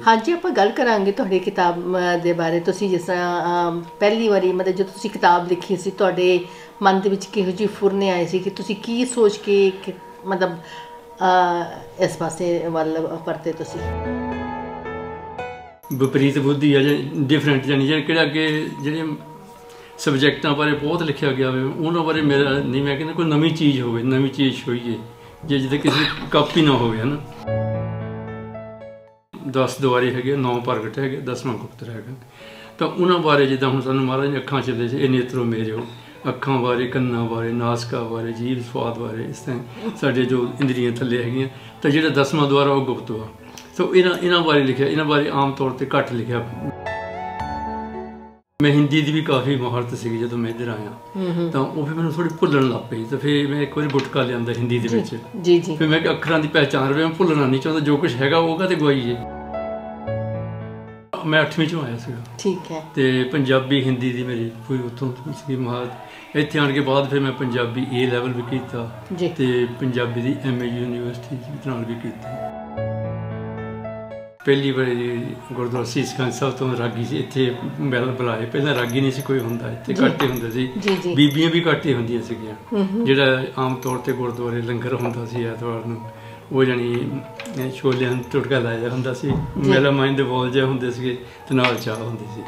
ਹਾਂਜੀ, ਆਪਾਂ ਗੱਲ ਕਰਾਂਗੇ ਤੁਹਾਡੀ ਕਿਤਾਬ ਦੇ ਬਾਰੇ। ਤੁਸੀਂ ਜਿਸ ਤਰ੍ਹਾਂ ਪਹਿਲੀ ਵਾਰੀ ਮਤਲਬ ਜਦੋਂ ਤੁਸੀਂ ਕਿਤਾਬ ਲਿਖੀ ਸੀ, ਤੁਹਾਡੇ ਮਨ ਦੇ ਵਿੱਚ ਕਿਹੋ ਜਿਹੀ ਫੁਰਨੇ ਆਏ ਸੀ ਕਿ ਤੁਸੀਂ ਕੀ ਸੋਚ ਕੇ ਮਤਲਬ ਇਸ ਪਾਸੇ ਵੱਲ ਪਰਤੇ ਤੁਸੀਂ? ਵਿਪਰੀਤ ਬੁੱਧੀ ਆ ਜਾਂ ਡਿਫਰੈਂਟ ਜਾਨੀ ਜਿਹੜੇ ਕਿਹੜਾ ਕਿ ਜਿਹੜੇ ਸਬਜੈਕਟਾਂ ਬਾਰੇ ਬਹੁਤ ਲਿਖਿਆ ਗਿਆ ਹੋਵੇ, ਉਹਨਾਂ ਬਾਰੇ ਮੇਰਾ ਨਹੀਂ, ਮੈਂ ਕਹਿੰਦਾ ਕੋਈ ਨਵੀਂ ਚੀਜ਼ ਹੋਵੇ, ਨਵੀਂ ਚੀਜ਼ ਹੋਈਏ, ਜੇ ਜਿਹਦੇ ਕਿਸੇ ਕਾਪੀ ਨਾ ਹੋਵੇ, ਹਨਾ? 10 ਦੁਆਰੇ ਹੈਗੇ ਨੌ ਪ੍ਰਗਟ ਹੈਗੇ ਦਸਵਾਂ ਗੁਪਤ ਹੈਗਾ ਤਾਂ ਉਹਨਾਂ ਬਾਰੇ ਜਿੱਦਾਂ ਹੁਣ ਸਾਨੂੰ ਮਹਾਰਾਜ ਨੇ ਅੱਖਾਂ ਚੱਲੇ ਸੀ ਇਹ ਨੇਤਰੋ ਮੇਰਿਓ। ਅੱਖਾਂ ਬਾਰੇ ਕੰਨਾਂ ਬਾਰੇ ਨਾਸਕਾ ਬਾਰੇ ਜੀਭ ਸਵਾਦ ਬਾਰੇ ਇਸ ਤਰ੍ਹਾਂ ਸਾਡੇ ਜੋ ਇੰਦਰੀਆਂ ਥੱਲੇ ਹੈਗੀਆਂ ਤਾਂ ਜਿਹੜਾ ਦਸਵਾਂ ਦੁਆਰਾ ਉਹ ਗੁਪਤ ਵਾ। ਸੋ ਇਹਨਾਂ ਇਹਨਾਂ ਬਾਰੇ ਲਿਖਿਆ ਇਹਨਾਂ ਬਾਰੇ ਆਮ ਤੌਰ ਤੇ ਘੱਟ ਲਿਖਿਆ। ਮੈਂ ਹਿੰਦੀ ਦੀ ਵੀ ਕਾਫੀ ਮਹਾਰਤ ਸੀਗੀ ਜਦੋਂ ਮੈਂ ਇੱਧਰ ਆਇਆ। ਤਾਂ ਉਹ ਫਿਰ ਮੈਨੂੰ ਥੋੜੀ ਭੁੱਲਣ ਲੱਗ ਪਈ। ਤਾਂ ਫਿਰ ਮੈਂ ਇੱਕ ਵਾਰੀ ਗੁਟਕਾ ਲਿਆਂਦਾ ਹਿੰਦੀ ਦੇ ਵਿੱਚ। ਜੀ ਜੀ। ਫਿਰ ਮੈਂ ਅੱਖਰਾਂ ਦੀ ਪਹਿਚਾਣ ਰਵੇ ਮੈਂ ਭੁੱਲਣਾ ਨਹੀਂ ਚਾਹੁੰਦਾ ਜੋ ਕੁਝ ਹੈਗਾ ਉਹ ਕਾਤੇ ਗਵਾਈਏ। ਮੈਂ 8ਵੀਂ ਚੋਂ ਆਇਆ ਸੀਗਾ। ਠੀਕ ਹੈ। ਤੇ ਪੰਜਾਬੀ ਹਿੰਦੀ ਦੀ ਮੇਰੀ ਕੋਈ ਉੱਥੋਂ ਸੀਗੀ ਮਹਾਰਤ। ਇੱਥੇ ਆਣ ਕੇ ਬਾਅਦ ਫਿਰ ਮੈਂ ਪੰਜਾਬੀ ਏ ਲੈਵਲ ਵੀ ਕੀਤਾ ਤੇ ਪੰਜਾਬੀ ਦੀ ਐਮਏ ਯੂਨੀਵਰਸਿਟੀ ਦੇ ਨਾਲ ਵੀ ਕੀਤੀ। ਪਹਿਲੀ ਵਾਰੀ ਗੁਰਦੁਆਰਾ ਸੀਸ ਗੰਜ ਸਾਹਿਬ ਤੋਂ ਰਾਗੀ ਸੀ। ਇੱਥੇ ਮਿਲ ਬੁਲਾਏ। ਪਹਿਲਾਂ ਰਾਗੀ ਨਹੀਂ ਸੀ ਕੋਈ ਹੁੰਦਾ। ਇੱਥੇ ਘੱਟ ਹੁੰਦੇ ਸੀ। ਬੀਬੀਆਂ ਵੀ ਘੱਟ ਹੁੰਦੀਆਂ ਸੀਗੀਆਂ। ਜਿਹੜਾ ਆਮ ਤੌਰ ਤੇ ਗੁਰਦੁਆਰੇ ਲੰਗਰ ਹੁੰਦਾ ਸੀ ਐਤਵਾਰ ਨੂੰ। ਉਹ ਅਹ ਛੋਲਿਆਂ ਨੂੰ ਟੁਟਕਾ ਲਾਇਆ ਹੁੰਦਾ ਸੀ ਮੇਲਾ ਮਾਈਂਡ ਦੇ ਬੋਲ ਜਿਹੇ ਹੁੰਦੇ ਸੀਗੇ ਤੇ ਨਾਲ ਚਾਹ ਹੁੰਦੀ ਸੀ।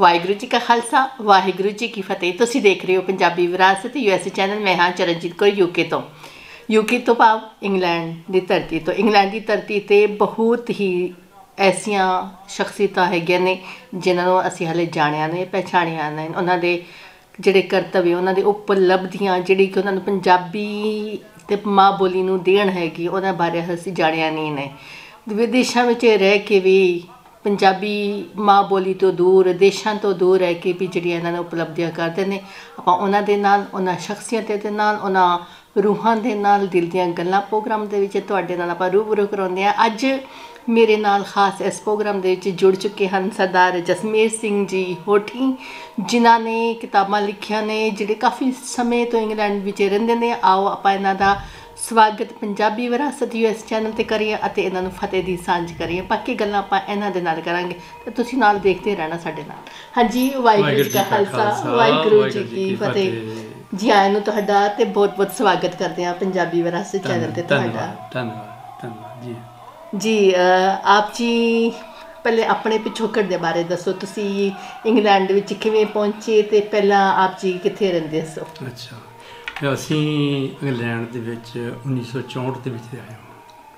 ਵਾਹਿਗੁਰੂ ਜੀ ਕਾ ਖਾਲਸਾ ਵਾਹਿਗੁਰੂ ਜੀ ਕੀ ਫਤਿਹ। ਤੁਸੀਂ ਦੇਖ ਰਹੇ ਹੋ ਪੰਜਾਬੀ ਵਿਰਾਸਤ ਯੂਐਸਏ ਚੈਨਲ। ਮੈਂ ਹਾਂ ਚਰਨਜੀਤ ਕੌਰ ਯੂਕੇ ਤੋਂ। ਯੂਕੇ ਤੋਂ ਭਾਵ ਇੰਗਲੈਂਡ ਦੀ ਧਰਤੀ ਤੋਂ। ਇੰਗਲੈਂਡ ਦੀ ਧਰਤੀ ਤੇ ਬਹੁਤ ਹੀ ਐਸੀਆਂ ਸ਼ਖਸੀਅਤਾਂ ਹੈਗੀਆਂ ਨੇ ਜਿਨ੍ਹਾਂ ਨੂੰ ਅਸੀਂ ਹਲੇ ਜਾਣਿਆ ਨਹੀਂ ਪਛਾਣਿਆ ਨਹੀਂ। ਉਹਨਾਂ ਦੇ ਜਿਹੜੇ ਕਰਤਵ ਉਹਨਾਂ ਦੇ ਉਪਲਬਧੀਆਂ ਜਿਹੜੀ ਕਿ ਉਹਨਾਂ ਨੂੰ ਪੰਜਾਬੀ ਤੇ ਮਾਂ ਬੋਲੀ ਨੂੰ ਦੇਣ ਹੈਗੀ, ਉਹਨਾਂ ਬਾਰੇ ਅਸੀਂ ਜਾਣਿਆ ਨਹੀਂ ਨੇ। ਵਿਦੇਸ਼ਾਂ ਵਿੱਚ ਰਹਿ ਕੇ ਵੀ ਪੰਜਾਬੀ ਮਾਂ ਬੋਲੀ ਤੋਂ ਦੂਰ, ਦੇਸ਼ਾਂ ਤੋਂ ਦੂਰ ਰਹਿ ਕੇ ਵੀ ਜਿਹੜੀਆਂ ਇਹਨਾਂ ਨੇ ਉਪਲਬਧੀਆਂ ਕਰਦੇ ਨੇ, ਆਪਾਂ ਉਹਨਾਂ ਦੇ ਨਾਲ, ਉਹਨਾਂ ਸ਼ਖਸੀਅਤਾਂ ਦੇ ਨਾਲ, ਉਹਨਾਂ ਰੂਹਾਂ ਦੇ ਨਾਲ, ਦਿਲ ਦੀਆਂ ਗੱਲਾਂ ਪ੍ਰੋਗਰਾਮ ਦੇ ਵਿੱਚ ਤੁਹਾਡੇ ਨਾਲ ਆਪਾਂ ਰੂਬਰੂ ਕਰਾਉਂਦੇ ਆ ਅੱਜ ਮੇਰੇ ਨਾਲ ਖਾਸ ਇਸ ਪ੍ਰੋਗਰਾਮ ਦੇ ਵਿੱਚ ਜੁੜ ਚੁੱਕੇ ਹਨ ਸਰਦਾਰ ਜਸਮੀਰ ਸਿੰਘ ਜੀ ਹੋਠੀ ਜਿਨ੍ਹਾਂ ਨੇ ਕਿਤਾਬਾਂ ਲਿਖੀਆਂ ਨੇ ਜਿਹੜੇ ਕਾਫੀ ਸਮੇਂ ਤੋਂ ਇੰਗਲੈਂਡ ਵਿੱਚ ਰਹਿੰਦੇ ਨੇ। ਆਓ ਆਪਾਂ ਇਹਨਾਂ ਦਾ ਸਵਾਗਤ ਪੰਜਾਬੀ ਵਿਰਾਸਤ ਯੂਐਸ ਚੈਨਲ ਤੇ ਕਰੀਏ ਅਤੇ ਇਹਨਾਂ ਨੂੰ ਫਤਿਹ ਦੀ ਸਾਂਝ ਕਰੀਏ। ਬਾਕੀ ਗੱਲਾਂ ਆਪਾਂ ਇਹਨਾਂ ਦੇ ਨਾਲ ਕਰਾਂਗੇ। ਤੇ ਤੁਸੀਂ ਨਾਲ ਦੇਖਦੇ ਰਹਿਣਾ ਸਾਡੇ ਨਾਲ। ਹਾਂਜੀ ਵਾਹਿਗੁਰੂ ਜੀ ਕਾ ਖਾਲਸਾ। ਵਾਹਿਗੁਰੂ ਜੀ ਕੀ ਫਤਿਹ। ਜੀ ਆਇਆਂ ਨੂੰ ਤੁਹਾਡਾ ਤੇ ਬਹੁਤ ਬਹੁਤ ਸਵਾਗਤ ਕਰਦੇ ਹਾਂ ਪੰਜਾਬੀ ਵਿਰਾਸਤ ਚੈਨਲ ਤੇ ਤੁਹਾਡਾ। ਧੰਨਵਾਦ। ਧੰਨਵਾਦ ਜੀ। ਜੀ ਆਪ ਜੀ ਪਹਿਲੇ ਆਪਣੇ ਪਿਛੋਕੜ ਦੇ ਬਾਰੇ ਦੱਸੋ। ਤੁਸੀਂ ਇੰਗਲੈਂਡ ਵਿੱਚ ਕਿਵੇਂ ਪਹੁੰਚੇ ਤੇ ਪਹਿਲਾਂ ਆਪ ਜੀ ਕਿੱਥੇ ਰਹਿੰਦੇ ਸੋ? ਅੱਛਾ। ਅਸੀਂ ਇੰਗਲੈਂਡ ਦੇ ਵਿੱਚ 1964 ਦੇ ਵਿੱਚ ਆਏ ਹਾਂ।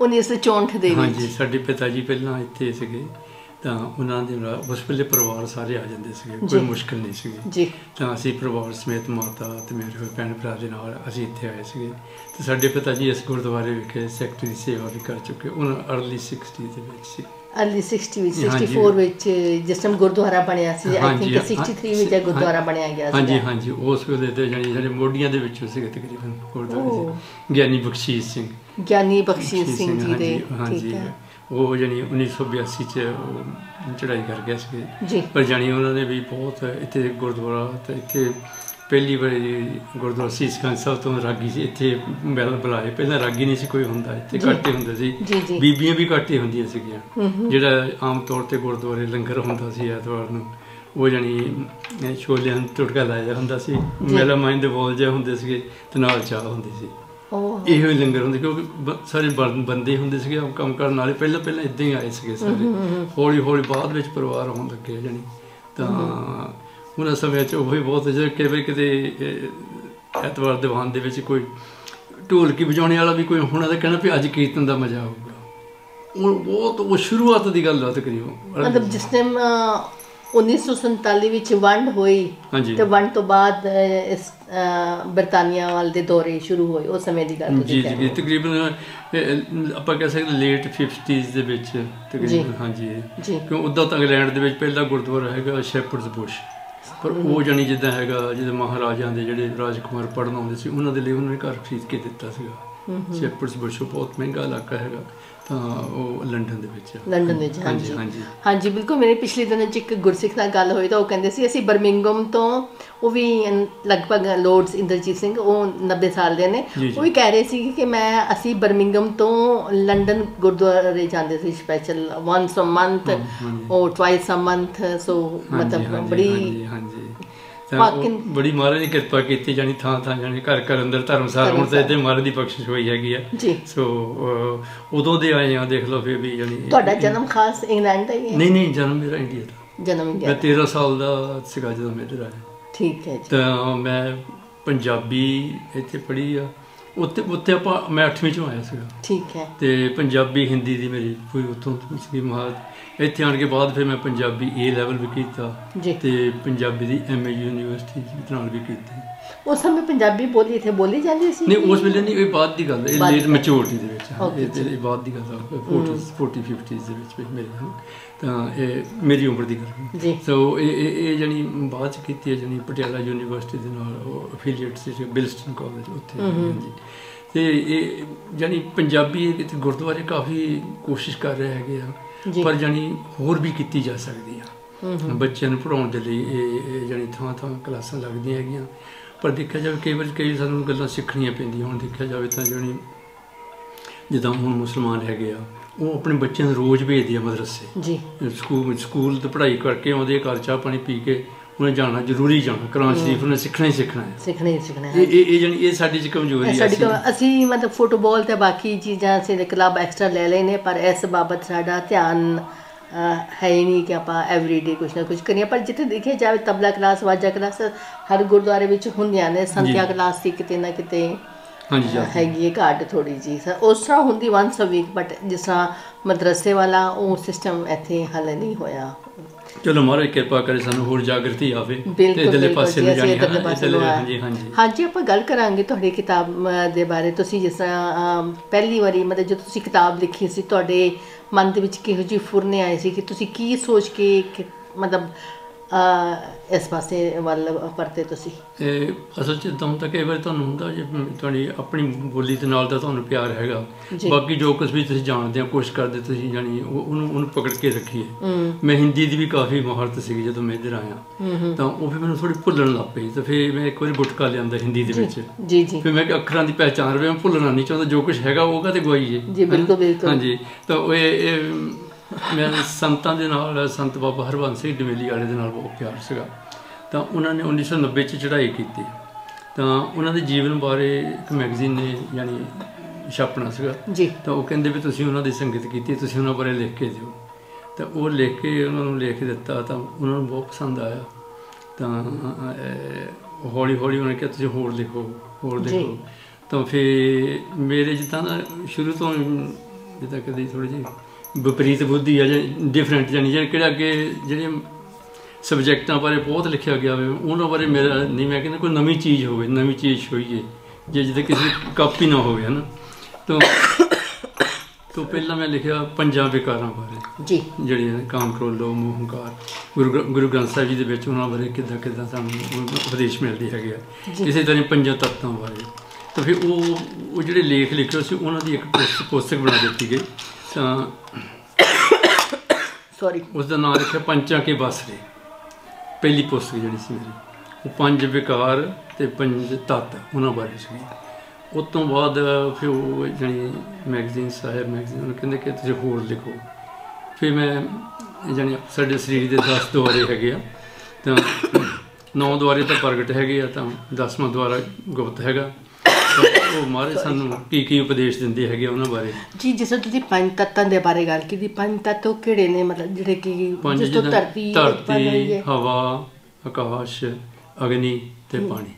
1964 ਦੇ ਵਿੱਚ? ਹਾਂਜੀ ਸਾਡੇ ਪਿਤਾ ਜੀ ਪਹਿਲਾਂ ਇੱਥੇ ਸੀਗੇ। ਤਾਂ ਉਹਨਾਂ ਦੇ ਨਾਲ ਉਸ ਵੇਲੇ ਪਰਿਵਾਰ ਸਾਰੇ ਆ ਜਾਂਦੇ ਸੀਗੇ ਜੀ। ਕੋਈ ਮੁਸ਼ਕਲ ਨਹੀਂ ਸੀਗੀ। ਜੀ। ਤਾਂ ਅਸੀਂ ਪਰਿਵਾਰ ਸਮੇਤ ਮਾਤਾ ਤੇ ਮੇਰੇ ਹੋਏ ਭੈਣ ਭਰਾ ਦੇ ਨਾਲ ਅਸੀਂ ਇੱਥੇ ਆਏ ਸੀਗੇ। ਤੇ ਸਾਡੇ ਪਿਤਾ ਜੀ ਇਸ ਗੁਰਦੁਆਰੇ ਵਿਖੇ ਸੈਕਟਰੀ ਸੇਵਾ ਵੀ ਕਰ ਚੁੱਕੇ ਉਹਨਾਂ ਅਰਲੀ 60 ਦੇ ਵਿੱਚ ਸੀ। ਅਰਲੀ 60 ਵਿੱਚ ਹਾਂਜੀ। 64 ਵਿੱਚ ਜਿਸ ਟਾਈਮ ਗੁਰਦੁਆਰਾ ਬਣਿਆ ਸੀ ਆਈ ਥਿੰਕ 63 ਵਿੱਚ ਗੁਰਦੁਆਰਾ ਬਣਿਆ ਗਿਆ ਸੀ ਹਾਂਜੀ ਹਾਂਜੀ। ਉਸ ਵੇਲੇ ਤੇ ਜਾਨੀ ਸਾਡੇ ਮੋਢੀਆਂ ਦੇ ਵਿੱਚੋਂ ਸੀਗੇ ਤਕਰੀਬਨ ਗੁਰਦੁਆਰੇ। ਸੀ। ਗਿਆਨੀ ਬਖਸ਼ੀਸ਼ ਸਿੰਘ। ਗਿਆਨੀ ਬਖਸ਼ੀਸ਼ ਬਖਸ਼ੀਸ਼ ਸਿੰਘ ਜੀ ਦੇ ਠੀਕ ਹੈ। ਉਹ ਜਾਨੀ 1982 ਚ ਚੜਾਈ ਕਰ ਗਿਆ ਸੀ। ਜੀ। ਪਰ ਜਾਨੀ ਉਹਨਾਂ ਨੇ ਵੀ ਬਹੁਤ ਇੱਥੇ ਗੁਰਦੁਆਰਾ ਤੇ ਇੱਥੇ ਪਹਿਲੀ ਵਾਰੀ ਗੁਰਦੁਆਰਾ ਸੀਸ ਗੰਜ ਸਾਹਿਬ ਤੋਂ ਰਾਗੀ ਸੀ। ਇੱਥੇ ਮਿਲ ਬੁਲਾਏ। ਪਹਿਲਾਂ ਰਾਗੀ ਨਹੀਂ ਸੀ ਕੋਈ ਹੁੰਦਾ। ਇੱਥੇ ਜੀ। ਘੱਟ ਹੀ ਹੁੰਦੇ ਸੀ। ਜੀ ਜੀ। ਬੀਬੀਆਂ ਵੀ ਘੱਟ ਹੀ ਹੁੰਦੀਆਂ ਸੀਗੀਆਂ। ਜਿਹੜਾ ਆਮ ਤੌਰ ਤੇ ਗੁਰਦੁਆਰੇ ਲੰਗਰ ਹੁੰਦਾ ਸੀ ਐਤਵਾਰ ਨੂੰ ਉਹ ਅਹ ਛੋਲਿਆਂ ਨੂੰ ਟੁਟਕਾ ਲਾਇਆ ਹੁੰਦਾ ਸੀ। ਮੇਲਾ ਮਾਈਂਡ ਦੇ ਬੋਲ ਜਿਹੇ ਹੁੰਦੇ ਸੀਗੇ ਤੇ ਨਾਲ ਚਾਹ ਹੁੰਦੀ ਸੀ। ਇਹੋ ਹੀ ਲੰਗਰ ਹੁੰਦੇ ਕਿਉਂਕਿ ਬ- ਸਾਰੇ ਬੰ- ਬੰਦੇ ਹੁੰਦੇ ਸੀਗੇ ਕੰਮ ਕਰਨ ਵਾਲੇ। ਪਹਿਲਾਂ ਪਹਿਲਾਂ ਇਦਾਂ ਹੀ ਆਏ ਸੀਗੇ ਸਾਰੇ। ਹੌਲੀ ਹੌਲੀ ਬਾਅਦ ਵਿੱਚ ਪਰਿਵਾਰ ਹੋਣ ਲੱਗੇ ਜਾਨੀ ਤਾਂ ਉਹਨਾਂ ਸਮੇਂ 'ਚ ਉਹ ਵੀ ਬਹੁਤ ਜਿਹੜੇ ਕਿਤੇ ਕਿਤੇ ਅਹ, ਐਤਵਾਰ ਦੀਵਾਨ ਦੇ ਵਿੱਚ ਕੋਈ ਢੋਲਕੀ ਵਜਾਉਣੇ ਵਾਲਾ ਵੀ ਕੋਈ ਹੋਣਾ ਤਾਂ ਕਹਿਣਾ ਵੀ ਅੱਜ ਕੀਰਤਨ ਦਾ ਮਜ਼ਾ ਆਊਗਾ। ਉਹ ਬਹੁਤ ਉਹ ਸ਼ੁਰੂਆਤ ਦੀ ਗੱਲ ਆ ਤਕਰੀਬਨ। ਮਤਲਬ ਜਿਸ ਟਾਈਮ 1947 ਵਿੱਚ ਵੰਡ ਹੋਈ ਤੇ ਵੰਡ ਤੋਂ ਬਾਅਦ ਇਸ ਬਰਤਾਨੀਆ ਵੱਲ ਦੇ ਦੌਰੇ ਸ਼ੁਰੂ ਹੋਏ ਉਸ ਸਮੇਂ ਦੀ ਗੱਲ ਜੀ ਤੁਸੀਂ ਜੀ। ਤਕਰੀਬਨ ਆਪਾਂ ਕਹਿ ਸਕਦੇ ਲੇਟ 50s ਦੇ ਵਿੱਚ ਤਕਰੀਬਨ ਹਾਂਜੀ। ਜੀ। ਕਿਉਂ ਉਦਾਂ ਤਾਂ ਇੰਗਲੈਂਡ ਦੇ ਵਿੱਚ ਪਹਿਲਾ ਗੁਰਦੁਆਰਾ ਹੈਗਾ ਸ਼ੈਪਰਡਸ ਬੁਸ਼ ਪਰ ਉਹ ਜਾਨੀ ਜਿੱਦਾਂ ਹੈਗਾ ਜਿਹਦੇ ਮਹਾਰਾਜਾਂ ਦੇ ਜਿਹੜੇ ਰਾਜਕੁਮਾਰ ਪੜਨ ਆਉਂਦੇ ਸੀ ਉਹਨਾਂ ਦੇ ਲਈ ਉਹਨਾਂ ਨੇ ਘਰ ਖਰੀਦ ਕੇ ਦਿੱਤਾ ਸੀਗਾ। ਸ਼ੇਪਰਸ ਬੁਸ਼ ਬਹੁਤ ਮਹਿੰਗਾ ਇਲਾਕਾ ਹੈਗਾ। ਤਾਂ ਉਹ ਲੰਡਨ ਦੇ ਵਿੱਚ। ਲੰਡਨ ਵਿੱਚ ਹਾਂਜੀ ਹਾਂਜੀ ਹਾਂਜੀ ਬਿਲਕੁਲ ਮੇਰੇ ਪਿਛਲੇ ਦਿਨਾਂ 'ਚ ਇੱਕ ਗੁਰਸਿੱਖ ਨਾਲ ਗੱਲ ਹੋਈ ਤਾਂ ਉਹ ਕਹਿੰਦੇ ਸੀ ਅਸੀਂ ਬਰਮਿੰਗਮ ਤੋਂ ਉਹ ਵੀ ਲਗਭਗ ਲੋਰਡਸ ਇੰਦਰਜੀਤ ਸਿੰਘ ਉਹ 90 ਸਾਲ ਦੇ ਨੇ। ਉਹ ਵੀ ਕਹਿ ਰਹੇ ਸੀ ਕਿ ਮੈਂ ਅਸੀਂ ਬਰਮਿੰਗਮ ਤੋਂ ਲੰਡਨ ਗੁਰਦੁਆਰੇ ਜਾਂਦੇ ਸੀ ਸਪੈਸ਼ਲ ਵਾਂਸ ਅ ਮੰਥ। ਔਰ ਟਵਾਈਸ ਅ ਮੰਥ ਸੋ ਮਤਲਬ ਬੜੀ ਹਾਂਜੀ ਬੜੀ ਮਹਾਰਾਜ ਦੀ ਕਿਰਪਾ ਕੀਤੀ ਜਾਣੀ ਥਾਂ ਥਾਂ ਜਾਣੀ ਘਰ ਘਰ ਅੰਦਰ ਧਰਮਸਾਲ ਹੁਣ ਤਾਂ। ਇੱਥੇ ਮਹਾਰਾਜ ਦੀ ਬਖਸ਼ਿਸ਼ ਹੋਈ ਹੈਗੀ ਆ। ਜੀ। ਸੋ ਉਦੋਂ ਦੇ ਆਏ ਆ ਦੇਖ ਲਓ ਫਿਰ ਵੀ ਜਾਣੀ ਤੁਹਾਡਾ ਜਨਮ ਖਾਸ ਇੰਗਲੈਂਡ ਦਾ ਹੀ ਹੈ? ਨਹੀਂ ਨਹੀਂ ਜਨਮ ਮੇਰਾ ਇੰਡੀਆ ਦਾ। ਜਨਮ ਮੈਂ ਇੰਡੀਆ 13 ਸਾਲ ਦਾ ਸੀਗਾ ਜਦੋਂ ਮੈਂ ਇੱਧਰ ਆਇਆ। ਠੀਕ ਹੈ ਜੀ। ਤਾਂ ਮੈਂ ਪੰਜਾਬੀ ਇੱਥੇ ਪੜ੍ਹੀ ਆ। ਉੱਥੇ ਉੱਥੇ ਆਪਾਂ ਮੈਂ 8ਵੀਂ ਚੋਂ ਆਇਆ ਸੀਗਾ। ਠੀਕ ਹੈ। ਤੇ ਪੰਜਾਬੀ ਹਿੰਦੀ ਦੀ ਮੇਰੀ ਕੋਈ ਉੱਥੋਂ ਸੀ ਮਹਾਰ ਇੱਥੇ ਆਣ ਕੇ ਬਾਅਦ ਫਿਰ ਮੈਂ ਪੰਜਾਬੀ ਏ ਲੈਵਲ ਵੀ ਕੀਤਾ ਤੇ ਪੰਜਾਬੀ ਦੀ ਐਮਏ ਯੂਨੀਵਰਸਿਟੀ ਨਾਲ ਵੀ ਕੀਤੀ। ਉਸ ਸਮੇਂ ਪੰਜਾਬੀ ਬੋਲੀ ਇੱਥੇ ਬੋਲੀ ਜਾਂਦੀ ਸੀ? ਨਹੀਂ ਉਸ ਵੇਲੇ ਨਹੀਂ ਇਹ ਬਾਅਦ ਦੀ ਗੱਲ ਹੈ, ਲੇਟ। ਮੈਚੁਰਿਟੀ ਦੇ ਵਿੱਚ ਇਹ ਬਾਅਦ ਦੀ ਗੱਲ ਹੈ। 40 40 50s ਦੇ ਵਿੱਚ ਮੇਰੇ ਤਾਂ ਇਹ ਮੇਰੀ ਉਮਰ ਦੀ ਗੱਲ ਹੈ। ਜੀ। ਸੋ ਇਹ ਇਹ ਇਹ ਜਣੀ ਬਾਅਦ ਚ ਕੀਤੀ ਹੈ ਜਣੀ ਪਟਿਆਲਾ ਯੂਨੀਵਰਸਿਟੀ ਦੇ ਨਾਲ ਉਹ ਅਫੀਲੀਏਟ ਸੀ ਬਿਲਸਟਨ ਕਾਲਜ ਉੱਥੇ। ਹਾਂਜੀ। ਤੇ ਇਹ ਜਣੀ ਪੰਜਾਬੀ ਇੱਥੇ ਗੁਰਦੁਆਰੇ ਕਾਫੀ ਕੋਸ਼ਿਸ਼ ਕਰ ਰਹੇ ਹੈਗੇ ਜੀ। ਆ ਪਰ ਜਣੀ ਹੋਰ ਵੀ ਕੀਤੀ ਜਾ ਸਕਦੀ ਆ। ਬੱਚਿਆਂ ਨੂੰ ਪੜਾਉਣ ਦੇ ਲਈ ਇਹ ਇਹ ਜਣੀ ਥਾਂ ਥਾਂ ਕਲਾਸਾਂ ਲੱਗਦੀਆਂ ਹੈਗੀਆਂ। ਪਰ ਦੇਖਿਆ ਜਾਵੇ ਕਈ ਵਾਰ ਕਈ ਸਾਨੂੰ ਗੱਲਾਂ ਸਿੱਖਣੀਆਂ ਪੈਂਦੀਆਂ ਹੁਣ ਦੇਖਿਆ ਜਾਵੇ ਤਾਂ ਜਣੀ ਜਿੱਦਾਂ ਹੁਣ ਮੁਸਲਮਾਨ ਹੈਗੇ ਆ ਉਹ ਆਪਣੇ ਬੱਚਿਆਂ ਨੂੰ ਰੋਜ਼ ਭੇਜਦੇ ਆ ਮਦਰਸੇ। ਜੀ। ਸਕੂਲ ਸਕੂਲ ਤੇ ਪੜ੍ਹਾਈ ਕਰਕੇ ਆਉਂਦੇ ਘਰ ਚਾਹ ਪਾਣੀ ਪੀ ਕੇ ਉਹਨੇ ਜਾਣਾ ਜ਼ਰੂਰੀ ਜਾਣਾ ਕੁਰਾਨ ਸ਼ਰੀਫ ਉਹਨੇ ਸਿੱਖਣਾ ਹੀ ਸਿੱਖਣਾ ਹੈ। ਸਿੱਖਣਾ ਹੀ ਸਿੱਖਣਾ ਹੈ ਇਹ ਇਹ ਜਾਣੀ ਇਹ ਸਾਡੀ ਚ ਕਮਜ਼ੋਰੀ ਹੈ ਸਾਡੀ ਅਸੀਂ- ਮਤਲਬ ਫੁੱਟਬਾਲ ਤੇ ਬਾਕੀ ਚੀਜ਼ਾਂ ਅਸੀਂ ਕਲੱਬ ਐਕਸਟਰਾ ਲੈ ਲਏ ਨੇ ਪਰ ਇਸ ਬਾਬਤ ਸਾਡਾ ਧਿਆਨ ਹੈ ਹੀ ਨਹੀਂ ਕਿ ਆਪਾਂ ਐਵਰੀਡੇ ਕੁਝ ਨਾ ਕੁਝ ਕਰੀਏ। ਪਰ ਜਿੱਥੇ ਦੇਖਿਆ ਜਾਵੇ ਤਬਲਾ ਕਲਾਸ ਵਾਜਾ ਕਲਾਸ ਹਰ ਗੁਰਦੁਆਰੇ ਵਿੱਚ ਹੁੰਦੀਆਂ ਨੇ। ਸੰਧਿਆ ਜੀ। ਕਲਾਸ ਦੀ ਕਿਤੇ ਨਾ ਕਿਤੇ ਹਾਂਜੀ ਹੈਗੀ ਹੈ ਘਾਟ ਥੋੜੀ ਜੀ ਉਸ ਤਰ੍ਹਾਂ ਹੁੰਦੀ ਵਾਂਸ ਅ ਵੀਕ ਬਟ ਜਿਸ ਤਰ੍ਹਾਂ ਮਦਰਸੇ ਵਾਲਾ ਉਹ ਸਿਸਟਮ ਇੱਥੇ ਹੱਲ ਨਹੀਂ ਹੋਇਆ। ਚਲੋ ਮਹਾਰਾਜ ਕਿਰਪਾ ਕਰੇ ਸਾਨੂੰ ਹੋਰ ਜਾਗਰਤੀ ਆਵੇ। ਬਿਲਕੁਲ ਇਧਰਲੇ ਪਾਸੇ ਨੂੰ ਜਾਣੀ। ਹਾਂਜੀ ਹਾਂਜੀ। ਹਾਂਜੀ ਆਪਾਂ ਗੱਲ ਕਰਾਂਗੇ ਤੁਹਾਡੀ ਕਿਤਾਬ ਦੇ ਬਾਰੇ। ਤੁਸੀਂ ਜਿਸ ਤਰ੍ਹਾਂ ਪਹਿਲੀ ਵਾਰੀ ਮਤਲਬ ਜਦੋਂ ਤੁਸੀਂ ਕਿਤਾਬ ਲਿਖੀ ਸੀ ਤੁਹਾਡੇ ਮਨ ਦੇ ਵਿੱਚ ਕਿਹੋ ਜਿਹੀ ਫੁਰਨੇ ਆਏ ਸੀ ਕਿ ਤੁਸੀਂ ਕੀ ਸੋਚ ਕੇ ਮਤਲਬ ਇਸ ਪਾਸੇ ਵੱਲ ਪਰਤੇ ਤੁਸੀਂ। ਇਹ ਅਸਲ ਚ ਦਮ ਤੱਕ ਕਈ ਵਾਰ ਤੁਹਾਨੂੰ ਹੁੰਦਾ ਜੇ ਤੁਹਾਡੀ ਆਪਣੀ ਬੋਲੀ ਦੇ ਨਾਲ ਤਾਂ ਤੁਹਾਨੂੰ ਪਿਆਰ ਹੈਗਾ। ਬਾਕੀ ਜੋ ਕੁਝ ਵੀ ਤੁਸੀਂ ਜਾਣਦੇ ਹੋ ਕੋਸ਼ਿਸ਼ ਕਰਦੇ ਤੁਸੀਂ ਉਹ- ਉਹਨੂੰ ਉਹਨੂੰ ਪਕੜ ਕੇ ਰੱਖੀਏ। ਮੈਂ ਹਿੰਦੀ ਦੀ ਵੀ ਕਾਫੀ ਮਹਾਰਤ ਸੀਗੀ ਜਦੋਂ ਮੈਂ ਇੱਧਰ ਆਇਆ। ਤਾਂ ਉਹ ਫਿਰ ਮੈਨੂੰ ਥੋੜੀ ਭੁੱਲਣ ਲੱਗ ਪਈ ਤਾਂ ਫਿਰ ਮੈਂ ਇੱਕ ਵਾਰੀ ਗੁਟਕਾ ਲਿਆਂਦਾ ਹਿੰਦੀ ਦੇ ਵਿੱਚ। ਜੀ ਜੀ। ਫਿਰ ਮੈਂ ਅੱਖਰਾਂ ਦੀ ਪਹਿਚਾਣ ਰਵੇ ਮੈਂ ਭੁੱਲਣਾ ਨਹੀਂ ਚਾਹੁੰਦਾ ਜੋ ਕੁਝ ਹੈਗਾ ਹੋਗਾ ਤੇ ਗਵਾਈਏ। ਜੀ, ਬਿਲਕੁਲ, ਬਿਲਕੁਲ। ਹਾਂਜੀ। ਤਾਂ ਉਹ ਇਹ ਮੈਂ ਸੰਤਾਂ ਦੇ ਨਾਲ ਸੰਤ ਬਾਬਾ ਹਰਬੰਸ ਸਿੰਘ ਡਮੇਲੀ ਵਾਲੇ ਦੇ ਨਾਲ ਬਹੁਤ ਪਿਆਰ ਸੀਗਾ। ਤਾਂ ਉਹਨਾਂ ਨੇ 1990 ਚ ਚੜ੍ਹਾਈ ਕੀਤੀ। ਤਾਂ ਉਹਨਾਂ ਦੇ ਜੀਵਨ ਬਾਰੇ ਇੱਕ ਮੈਗਜ਼ੀਨ ਨੇ ਯਾਨੀ ਛਾਪਣਾ ਸੀਗਾ। ਜੀ। ਤਾਂ ਉਹ ਕਹਿੰਦੇ ਵੀ ਤੁਸੀਂ ਉਹਨਾਂ ਦੀ ਸੰਗਤ ਕੀਤੀ ਤੁਸੀਂ ਉਹਨਾਂ ਬਾਰੇ ਲਿਖ ਕੇ ਦਿਓ। ਤਾਂ ਉਹ ਲਿਖ ਕੇ ਉਹਨਾਂ ਨੂੰ ਲਿਖ ਦਿੱਤਾ ਤਾਂ ਉਹਨਾਂ ਨੂੰ ਬਹੁਤ ਪਸੰਦ ਆਇਆ। ਤਾਂ ਹੌਲੀ ਹੌਲੀ ਉਹਨਾਂ ਨੇ ਕਿਹਾ ਤੁਸੀਂ ਹੋਰ ਲਿਖੋ ਹੋਰ। ਲਿਖੋ। ਤਾਂ ਫਿਰ ਮੇਰੇ ਜਿੱਦਾਂ ਸ਼ੁਰੂ ਤੋਂ ਜਿੱਦਾਂ ਕਦੀ ਥੋੜੀ ਜਿਹੀ ਵਿਪਰੀਤ ਬੁੱਧੀ ਆ ਜਾਂ ਡਿਫਰੈਂਟ ਜਾਨੀ ਜਿਹੜੇ ਕਿਹੜੇ ਅੱਗੇ ਜਿਹੜੇ ਸਬਜੈਕਟਾਂ ਬਾਰੇ ਬਹੁਤ ਲਿਖਿਆ ਗਿਆ ਹੋਵੇ ਉਹਨਾਂ ਬਾਰੇ ਮੇਰਾ ਨਹੀਂ ਮੈਂ ਕਹਿੰਦਾ ਕੋਈ ਨਵੀਂ ਚੀਜ਼ ਹੋਵੇ ਨਵੀਂ ਚੀਜ਼ ਹੋਈਏ ਜੇ ਜਿਹਦੇ ਕਿਸੇ ਕਾਪੀ ਨਾ ਹੋਵੇ ਹਨਾ। ਤਾਂ ਤੋਂ ਪਹਿਲਾਂ ਮੈਂ ਲਿਖਿਆ ਪੰਜਾਂ ਵਿਕਾਰਾਂ ਬਾਰੇ। ਜੀ। ਜਿਹੜੀਆਂ ਕਾਮ ਕ੍ਰੋਧ ਲੋਭ ਮੋਹ ਹੰਕਾਰ ਗੁਰੂ ਗ੍ਰ- ਗੁਰੂ ਗ੍ਰੰਥ ਸਾਹਿਬ ਜੀ ਦੇ ਵਿੱਚ ਉਹਨਾਂ ਬਾਰੇ ਕਿੱਦਾਂ ਕਿੱਦਾਂ ਸਾਨੂੰ ਉਪਦੇਸ਼ ਮਿਲਦੀ ਹੈਗੇ ਆ। ਇਸੇ ਤਰ੍ਹਾਂ ਪੰਜਾਂ ਤੱਤਾਂ ਬਾਰੇ। ਤਾਂ ਫਿਰ ਉਹ ਉਹ ਜਿਹੜੇ ਲੇਖ ਲਿਖੇ ਸੀ ਉਹਨਾਂ ਦੀ ਇੱਕ ਪੁਸਤ- ਪੁਸਤਕ ਬਣਾ ਦਿੱਤੀ ਗਈ। ਤਾਂ ਸੌਰੀ ਉਸ ਦਾ ਨਾਮ ਰੱਖਿਆ ਪੰਚਾਂ ਕੇ ਬਾਸਰੇ। ਪਹਿਲੀ ਪੁਸਤਕ ਜਿਹੜੀ ਸੀ ਮੇਰੀ। ਉਹ ਪੰਜ ਵਿਕਾਰ ਤੇ ਪੰਜ ਤੱਤ ਉਹਨਾਂ ਬਾਰੇ ਸੀ। ਉਸ ਤੋਂ ਬਾਅਦ ਫਿਰ ਉਹ ਜਾਣੀ ਮੈਗਜ਼ੀਨ ਸਾਹਿਬ ਮੈਗਜ਼ੀਨ ਉਹ ਕਹਿੰਦੇ ਕਿ ਤੁਸੀਂ ਹੋਰ ਲਿਖੋ। ਫਿਰ ਮੈਂ ਜਾਣੀ ਸਾਡੇ ਸਰੀਰ ਦੇ 10 ਦੁਆਰੇ ਹੈਗੇ ਆ। ਤਾਂ ਨੌ ਦੁਆਰੇ ਤਾਂ ਪ੍ਰਗਟ ਹੈਗੇ ਆ ਤਾਂ 10ਵਾਂ ਦੁਆਰਾ ਗੁਪਤ ਹੈਗਾ। ਉਹ ਮਾਰੇ ਸਾਨੂੰ ਕੀ ਕੀ ਉਪਦੇਸ਼ ਦਿੰਦੇ ਹੈਗੇ ਉਹਨਾਂ ਬਾਰੇ? ਜੀ ਜਿਸ ਤਰ੍ਹਾਂ ਤੁਸੀਂ ਪੰਜ ਤੱਤਾਂ ਦੇ ਬਾਰੇ ਗੱਲ ਕੀਤੀ ਪੰਜ ਤੱਤ ਉਹ ਕਿਹੜੇ ਨੇ? ਮਤਲਬ ਜਿਹੜੇ ਕਿ ਜਿਸ ਤੋਂ ਧਰਤੀ ਧਰਤੀ ਹਵਾ ਆਕਾਸ਼ ਅਗਨੀ ਤੇ ਪਾਣੀ।